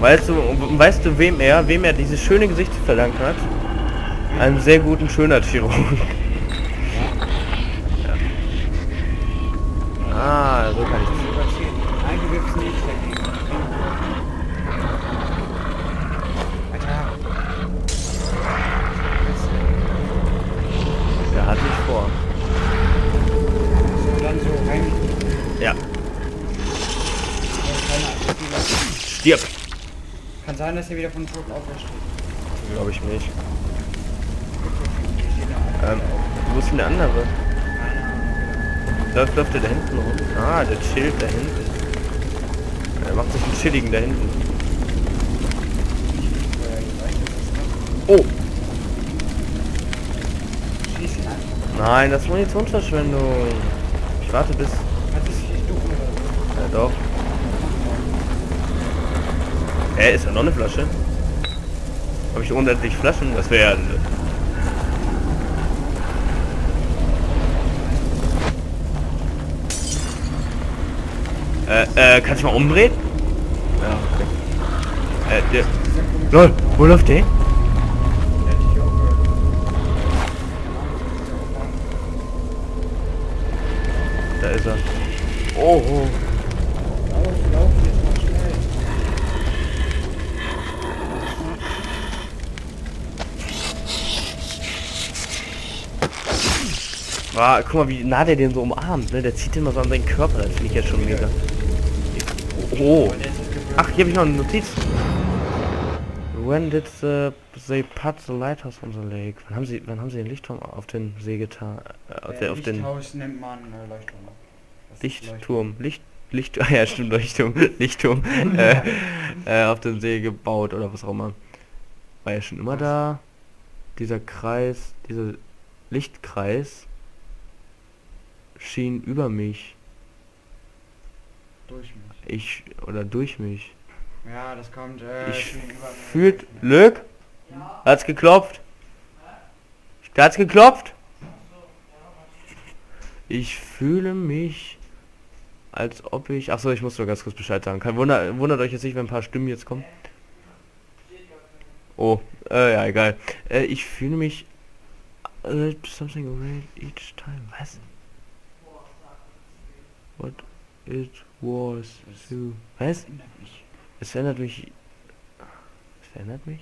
Weißt du, weißt du, wem er, wem er dieses schöne Gesicht zu verdanken hat? Einem sehr guten Schönheitschirurgen. Ja. Ah, so kann ich das.
Nein, nicht sein, dass er wieder von Toten aufersteht.
Glaube ich nicht. Ähm, wo ist denn der andere? Läuft, läuft der da hinten rum? Ah, der chillt da hinten. Er macht sich einen chilligen da hinten. Oh! Nein, das ist Munitionsverschwendung. Ich warte bis...
Nicht oder so?
Ja, doch. Hä, ist da noch eine Flasche? Habe ich unendlich Flaschen? Das wäre ja... Äh, äh, kannst du mal umdrehen? Ja, okay. Äh, der... Lol, wo läuft der? Zwar, guck mal, wie nah der den so umarmt, ne? Der zieht den mal so an seinen Körper, das finde ich jetzt schon mega. Oh. Ach, hier habe ich noch eine Notiz. When did the, they put the lighthouse on the lake? Wann haben sie, wann haben sie den Lichtturm auf den See getan? Äh, auf,
Äh,
der, auf den
Lichthaus nennt man äh, Leuchtturm.
Lichtturm, Licht, Licht, ah ja stimmt, Leuchtturm, Lichtturm, äh, äh, auf den See gebaut oder was auch immer. War ja schon immer da. Dieser Kreis, dieser Lichtkreis schien über mich.
Durch mich.
Ich, oder durch mich.
Ja, das kommt, äh,
Ich fühlt, Lück? Hat's geklopft? Hat's geklopft? Ich fühle mich, als ob ich... Ach so, ich muss nur ganz kurz Bescheid sagen. Kein Wunder, wundert euch jetzt nicht, wenn ein paar Stimmen jetzt kommen. Oh, äh, ja, egal. Äh, ich fühle mich... Uh, something great each time. Was? What it was to... Was? Es verändert mich... Es verändert mich?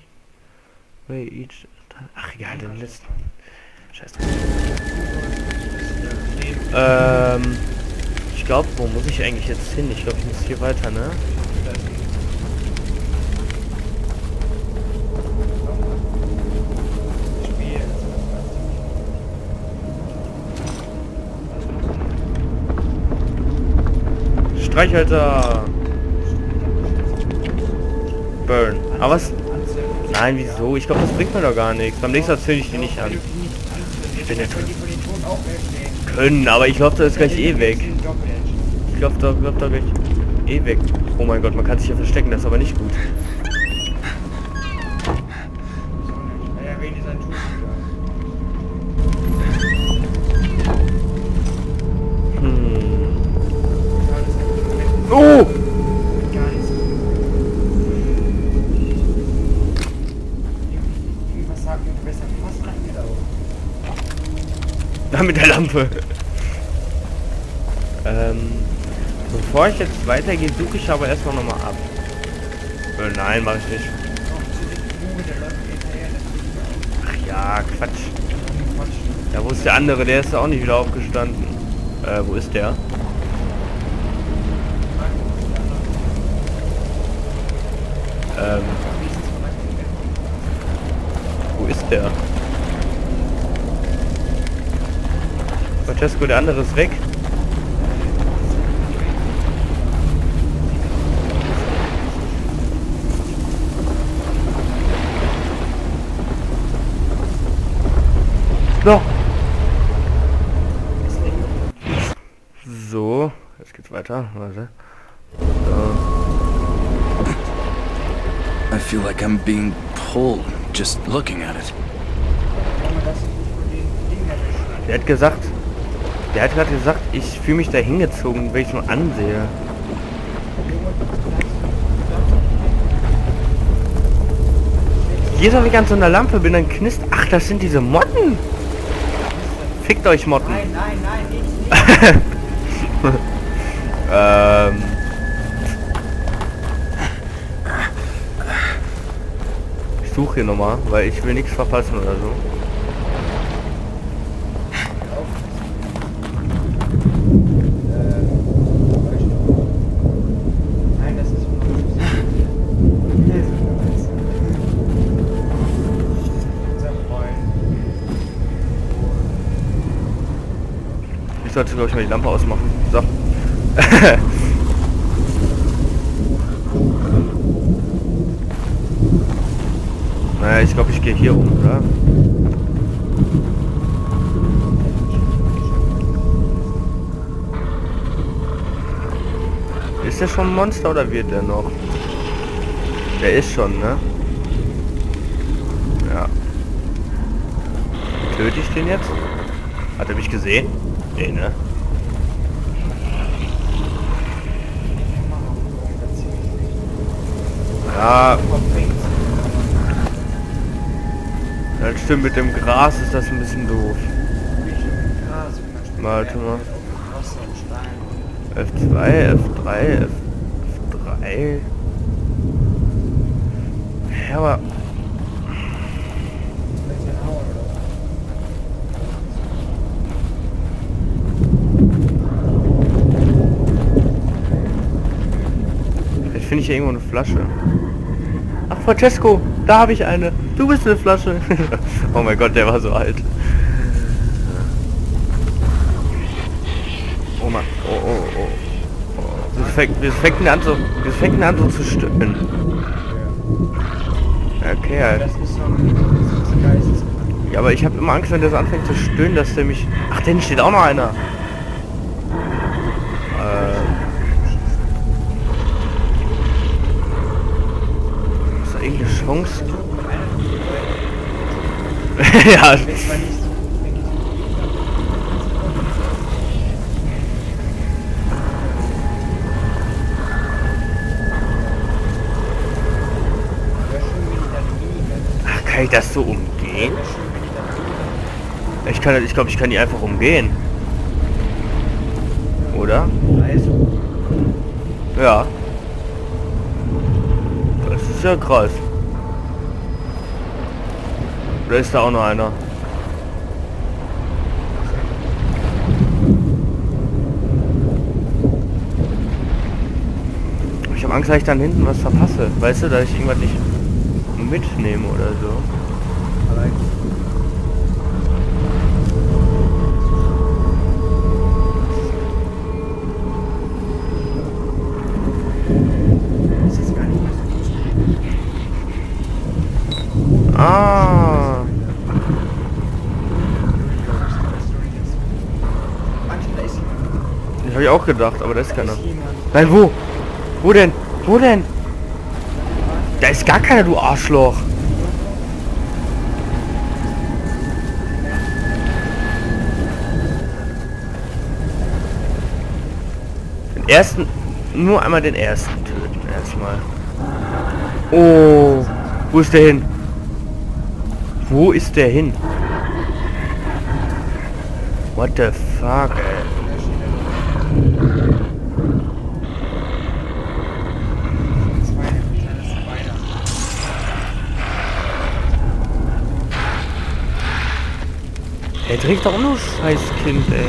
Wait, each. Ach egal, den letzten... Scheiß. Ähm... Ich glaube, wo muss ich eigentlich jetzt hin? Ich glaube, ich muss hier weiter, ne? Streichhalter! Burn. Aber was? Nein, wieso? Ich glaube, das bringt mir doch gar nichts. Beim nächsten Mal zünd ich die nicht an. Ich bin jetzt können, aber ich glaube, da ist gleich eh weg. Ich glaube, da, glaub, da gleich eh weg. Oh mein Gott, man kann sich ja verstecken, das ist aber nicht gut. Bevor ich jetzt weitergehe, suche ich aber erstmal nochmal ab. Äh, nein, mache ich nicht. Ach ja, Quatsch. Ja, wo ist der andere? Der ist ja auch nicht wieder aufgestanden. Äh, wo ist der? Ähm. Wo ist der? Francesco, der andere ist weg. So. So, geht's weiter. Warte. So.
I feel like I'm being pulled just looking at it.
Der hat gesagt, der hat gerade gesagt, ich fühle mich da hingezogen, wenn ich nur ansehe. Jedes Mal, wenn ich an so einer Lampe bin, dann knist... Ach, das sind diese Motten! Fickt euch, Motten!
Nein, nein, nein, nicht.
ähm... Ich suche hier nochmal, weil ich will nichts verpassen oder so. Ich sollte, glaube ich, mal die Lampe ausmachen. Naja, ich glaube, ich gehe hier um, oder? Ist der schon ein Monster oder wird der noch? Der ist schon, ne? Ja. Töte ich den jetzt? Hat er mich gesehen? Nee, ne? Ja. Dann stimmt, mit dem Gras ist das ein bisschen doof. Warte mal. F2, F3, F3. Ja, aber... Vielleicht finde ich hier irgendwo eine Flasche. Francesco, da habe ich eine. Du bist eine Flasche. oh mein Gott, der war so alt. Oh Mann. Oh, oh, oh. oh. Das fängt, das an so, das fängt an so zu stöhnen. Okay, halt. Ja, aber ich habe immer Angst, wenn der so anfängt zu stöhnen, dass der mich... Ach, denn steht auch noch einer. Äh... Ist da irgendeine Chance? ja. Ach, kann ich das so umgehen? Ich kann, ich glaube, ich kann die einfach umgehen. Oder? Ja. Das ist ja krass. Oder ist da auch noch einer? Ich habe Angst, dass ich dann hinten was verpasse. Weißt du, dass ich irgendwas nicht mitnehme oder so. Habe ich auch gedacht, aber da ist keiner. Nein, wo? Wo denn? Wo denn? Da ist gar keiner, du Arschloch. Den ersten, nur einmal den ersten töten erstmal. Oh, wo ist der hin? Wo ist der hin? What the fuck, ey? Er trägt doch nur scheiß Kind, ey.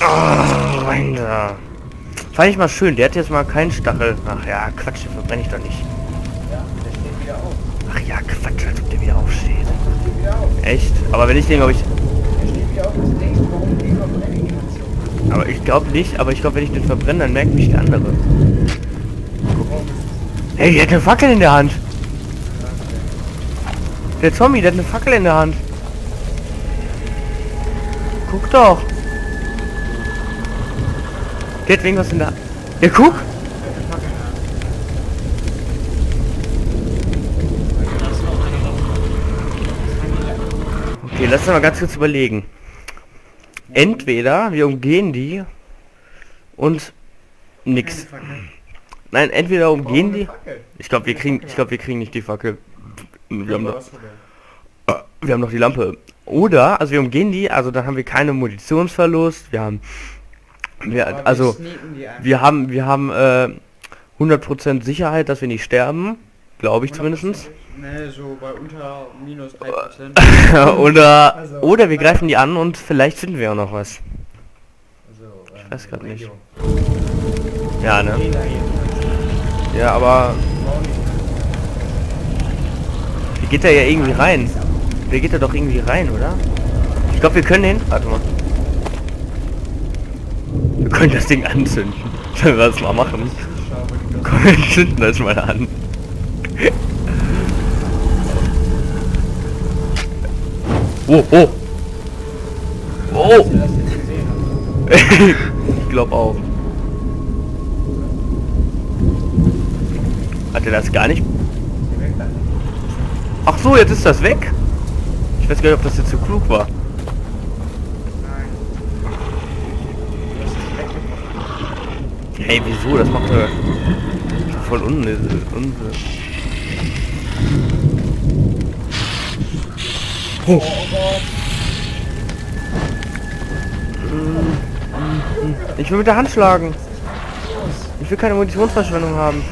Oh, rein da. Fand ich mal schön, der hat jetzt mal keinen Stachel. Ach ja, Quatsch, den verbrenne ich doch nicht. Ach ja, Quatsch, als ob der wieder aufsteht. Echt? Aber wenn ich den, glaube ich... Aber ich glaube nicht, aber ich glaube, wenn ich den verbrenne, dann merkt mich der andere. Hey, der hat eine Fackel in der Hand. Der Zombie, der hat eine Fackel in der Hand. Guck doch. Der hat irgendwas in der... Ja, guck! Okay, lass uns mal ganz kurz überlegen. Entweder wir umgehen die und nix. Nein, entweder umgehen die. Ich glaube, wir kriegen, ich glaube, wir kriegen nicht die Fackel. Wir haben noch, wir haben noch die Lampe. Oder, also wir umgehen die, also dann haben wir keine Munitionsverlust. Wir haben wir, also wir haben wir haben äh, 100% Sicherheit, dass wir nicht sterben, glaube ich zumindest.
Ne, so bei unter minus 3%.
oder oder wir greifen die an und vielleicht finden wir auch noch was. Ich weiß gerade nicht. Ja, ne? Ja, aber wie geht er ja irgendwie rein? Der geht da doch irgendwie rein, oder? Ich glaube, wir können den. Warte mal. Wir können das Ding anzünden. Sollen wir das mal machen? Komm, wir zünden das mal an. Oh, oh. Oh. ich glaube auch. Hat er das gar nicht? Ach so, jetzt ist das weg? Ich weiß gar nicht, ob das jetzt so klug war. Hey, wieso? Das macht er voll unnötig. Oh. Ich will mit der Hand schlagen. Ich will keine Munitionsverschwendung haben.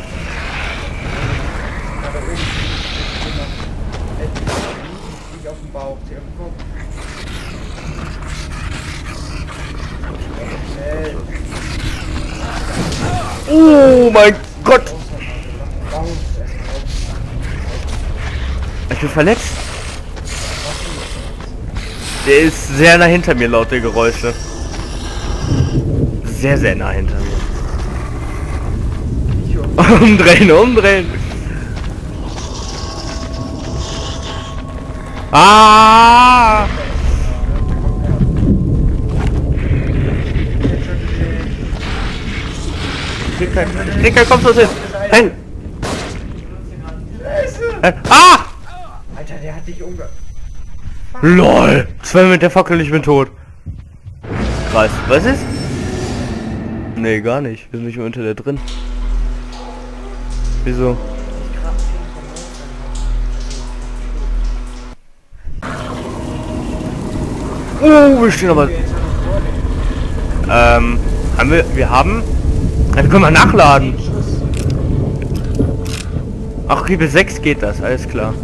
Oh mein Gott! Ich bin verletzt. Der ist sehr nah hinter mir, laute Geräusche. Sehr, sehr nah hinter mir. umdrehen, umdrehen. Ah! Dicker, Dicker, kommst du hin? Hin! Äh, Ah!
Alter, der hat dich umge...
LOL! Zwei mit der Fackel, ich bin tot. Krass. Was ist? Nee, gar nicht. Wir sind nicht mehr unter der drin. Wieso? Oh, wir stehen aber... Ähm, haben wir... Wir haben... Dann können wir nachladen. Ach, bis 6 geht das, alles klar.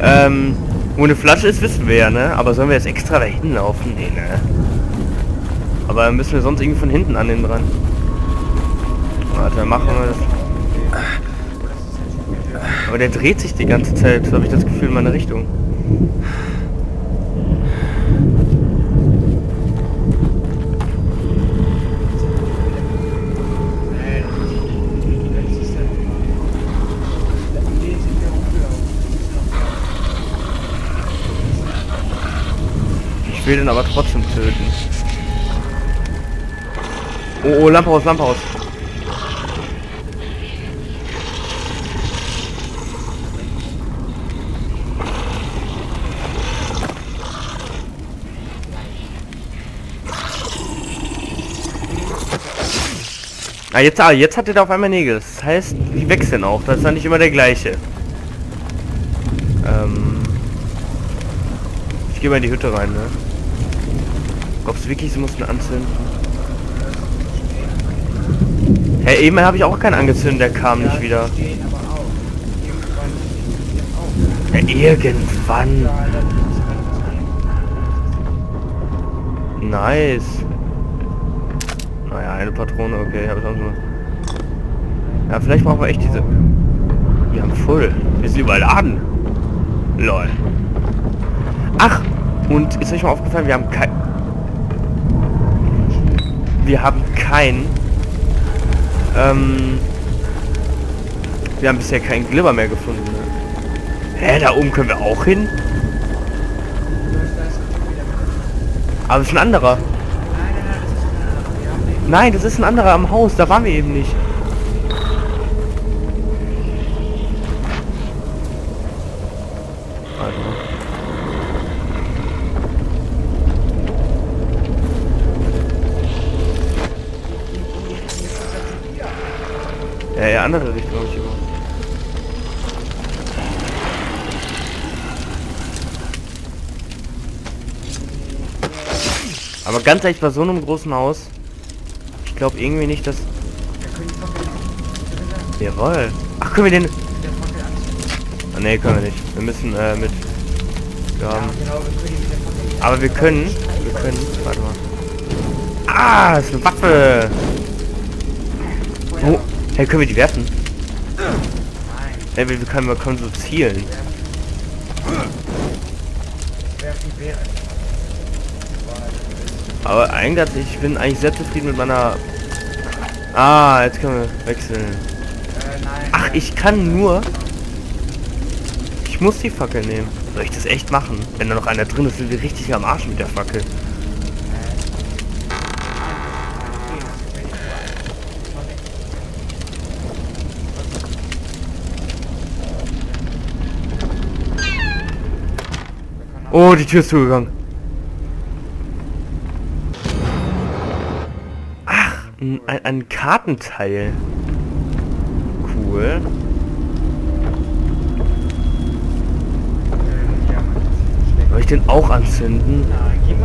Ähm, wo eine Flasche ist, wissen wir ja, ne? Aber sollen wir jetzt extra da hinten laufen? Nee, ne? Aber müssen wir sonst irgendwie von hinten an den dran. Warte, machen wir das. Aber der dreht sich die ganze Zeit, so habe ich das Gefühl, in meine Richtung. Ich will den aber trotzdem töten. Oh, oh, Lampe aus, Lampe aus. Ah, jetzt, ah, jetzt hat er da auf einmal Nägel. Das heißt, die wechseln auch. Das ist dann nicht immer der gleiche. Ähm ich gehe mal in die Hütte rein, ne? Glaubst du wirklich, sie mussten anzünden? Hä, hey, eben habe ich auch keinen angezündet, der kam nicht wieder. Ja, irgendwann. Nice. Naja, eine Patrone, okay, habe ich auch schon. Ja, vielleicht brauchen wir echt diese. Wir haben voll. Wir sind überladen. Lol. Ach, und ist euch mal aufgefallen, wir haben kein... Wir haben kein... Ähm... Wir haben bisher keinen Glibber mehr gefunden. Ne? Hä, da oben können wir auch hin? Aber es ist ein anderer. Nein, das ist ein anderer am Haus. Da waren wir eben nicht. Aber ganz ehrlich, bei so einem großen Haus, ich glaube irgendwie nicht, dass... Jawohl. Ach, können wir den... Ah, nee, können wir nicht. Wir müssen äh, mit... Haben... Aber wir können... Wir können... Warte mal. Ah, ist eine Waffe! Oh, hey, können wir die werfen? Nein. wir können, wir können so zielen. Aber eigentlich, ich bin eigentlich sehr zufrieden mit meiner... Ah, jetzt können wir wechseln. Ach, ich kann nur... Ich muss die Fackel nehmen. Soll ich das echt machen? Wenn da noch einer drin ist, sind wir richtig am Arsch mit der Fackel. Oh, die Tür ist zugegangen. Ein, ein Kartenteil. Cool. Soll ich den auch anzünden?
Den.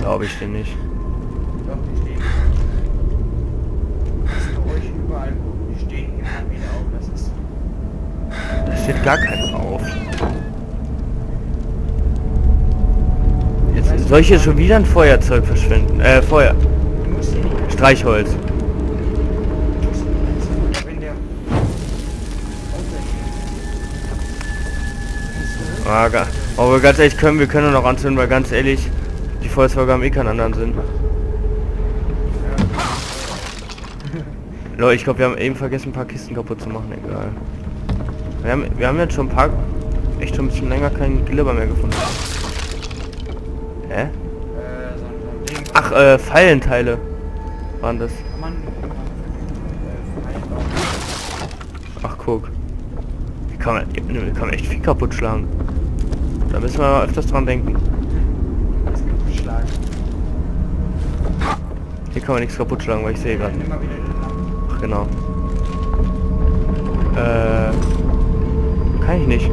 Glaube ich dir nicht. Da steht gar keiner auf. Jetzt Soll ich hier schon wieder ein Feuerzeug verschwinden? Äh, Feuer. Streichholz. Ah, aber ganz ehrlich, können wir können noch anzünden, weil ganz ehrlich, die Feuerzeuge haben eh keinen anderen Sinn. Leute, ich glaube, wir haben eben vergessen, ein paar Kisten kaputt zu machen, egal. Wir haben, wir haben jetzt schon ein paar, echt schon ein bisschen länger keinen Glibber mehr gefunden. Hä?
äh, so ein, so ein Ding.
Ach, äh, Pfeilenteile waren das.
Kann man äh, einbauen.
Ach, guck. Hier kann man, hier kann man echt viel kaputt schlagen. Da müssen wir mal öfters dran denken.
Das kaputt schlagen.
Hier kann man nichts kaputt schlagen, weil ich sehe gerade. Ach, genau. Äh, kann ich nicht.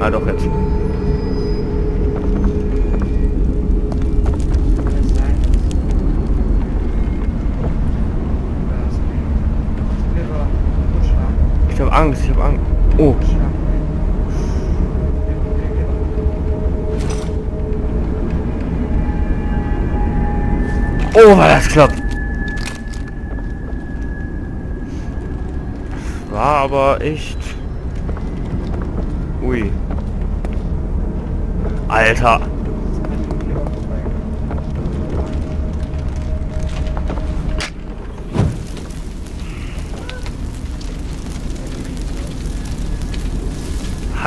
Ah, doch jetzt.
Kann es sein, dass das Silber kaputt schlagen.
Ich habe Angst, ich habe Angst. Oh, oh, war das klappt. War aber echt. Ui. Alter.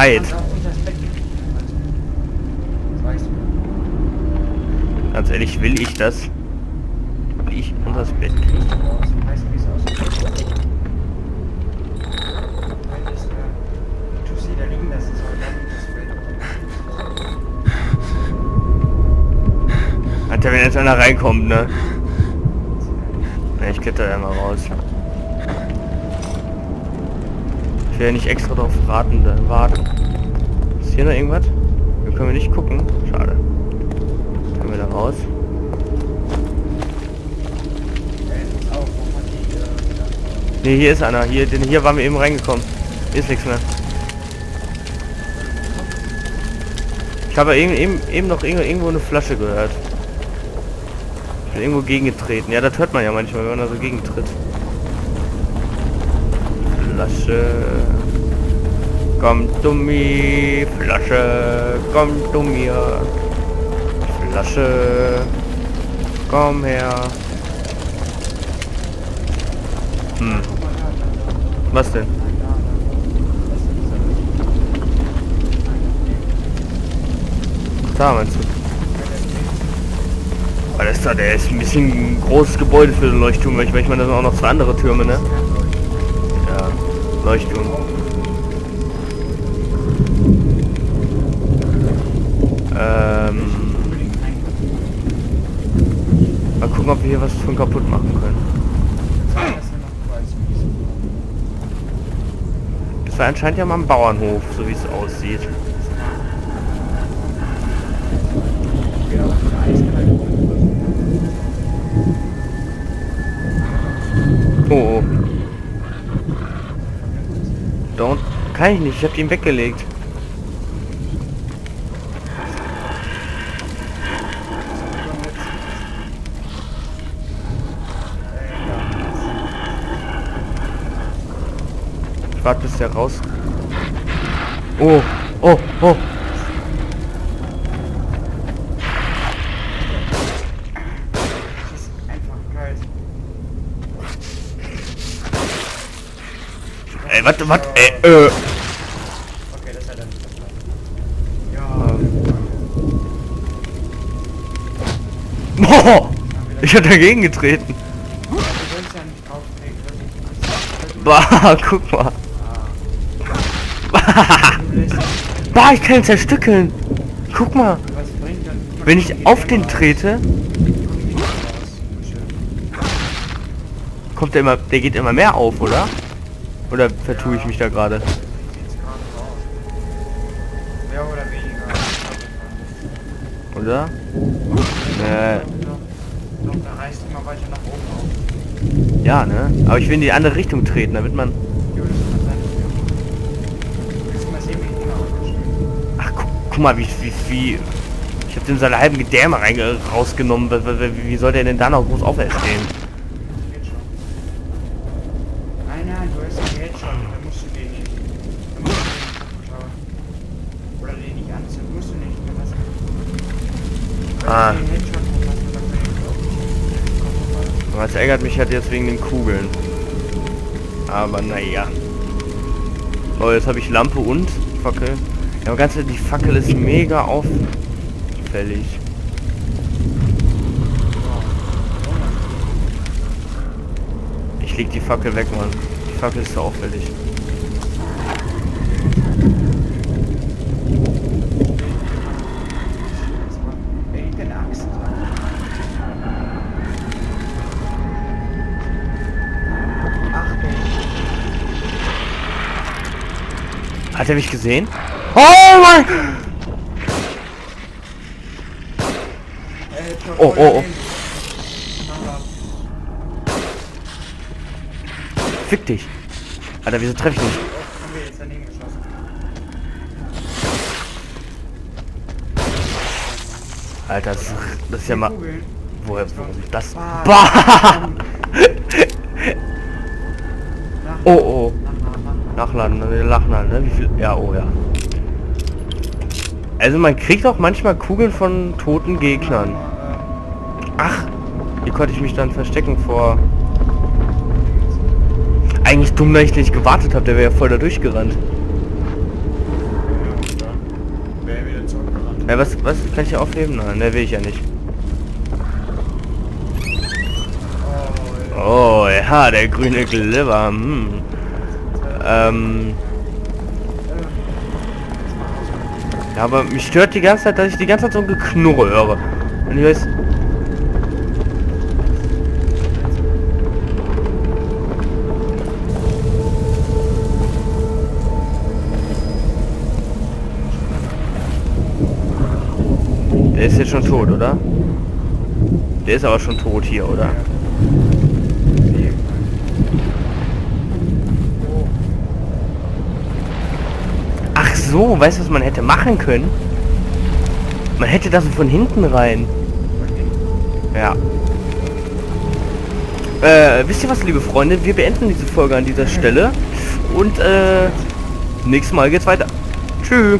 Du.
Ganz ehrlich, will ich das? Will ich unter das Bett kriegen? Alter, wenn jetzt einer reinkommt, ne? Ich kletter da mal raus. Ich will ja nicht extra drauf raten, warten. Hier noch irgendwas? Wir können nicht gucken. Schade. Können wir da raus? Ne, hier ist einer. Hier, denn hier waren wir eben reingekommen. Hier ist nichts mehr. Ich habe eben, eben, eben noch irgendwo, irgendwo eine Flasche gehört. Ich bin irgendwo gegengetreten. Ja, das hört man ja manchmal, wenn man da so gegentritt. Flasche. Komm zu mir, Flasche, komm zu mir. Flasche, komm her. Hm. Was denn? Da meinst du? Das da, der ist ein bisschen ein großes Gebäude für den Leuchtturm, weil ich meine, da sind auch noch zwei andere Türme, ne? Ja, Leuchtturm. Ähm. Mal gucken, ob wir hier was von kaputt machen können. Das war anscheinend ja mal ein Bauernhof, so wie es aussieht. Oh, oh. Don't. Kann ich nicht, ich hab ihn weggelegt. Warte bis der raus. Oh, oh, oh.
Das ist einfach geil.
Ey, warte, warte, ey, äh.
Okay, das hat er nicht verstanden. Ja,
Boah, ich hab dagegen getreten.
du sollst ja nicht auftreten, wirklich.
Bah, guck mal. Bah, ich kann ihn zerstückeln. Guck mal. Wenn ich auf den trete, kommt der immer, der geht immer mehr auf, oder? Oder vertue ich mich da gerade?
Oder?
Äh,
auf.
ja, ne? Aber ich will in die andere Richtung treten, damit man... guck, mal, wie, wie, wie Ich habe dem seine halben Gedärme rausgenommen. Wie, wie, soll der denn da noch groß aufwärts gehen?
Nein, nein, du hast den Geld schon. Dann musst du den nicht. Dann musst du den Schau. Oder den nicht anziehen. Musst du nicht. Dann hast du.
Ah.
Den Headshot verpassen, dann kann ich auch nicht.
Aber es ärgert mich halt jetzt wegen den Kugeln. Aber naja. Oh, jetzt habe ich Lampe und Fackel. Ja, aber ganz ehrlich, die Fackel ist mega auffällig. Ich leg die Fackel weg, Mann. Die Fackel ist so auffällig. Hat er mich gesehen? Oh mein! Oh, oh, oh. Fick dich. Alter, wieso treffe ich nicht? Alter, das ist, das ist ja mal... Woher, woher das?
Bah.
Oh, oh.
nach, nach, nach.
Nachladen? Nachladen, ne? Wie viel? Ja, oh ja. Also man kriegt auch manchmal Kugeln von toten Gegnern. Ach, hier konnte ich mich dann verstecken vor... Eigentlich dumm, dass ich nicht gewartet habe, der wäre ja voll da durchgerannt. Ja, was, was kann ich hier aufheben? Nein, der will ich ja nicht. Oh ja, der grüne Glibber. Hm. Ähm. Aber mich stört die ganze Zeit, dass ich die ganze Zeit so ein Geknurre höre. Und ich weiß. Der ist jetzt schon tot, oder? Der ist aber schon tot hier, oder? Ach so, weißt du, was man hätte machen können? Man hätte da so von hinten rein. Ja. Äh, wisst ihr was, liebe Freunde? Wir beenden diese Folge an dieser Stelle. Und, äh, nächstes Mal geht's weiter. Tschüss.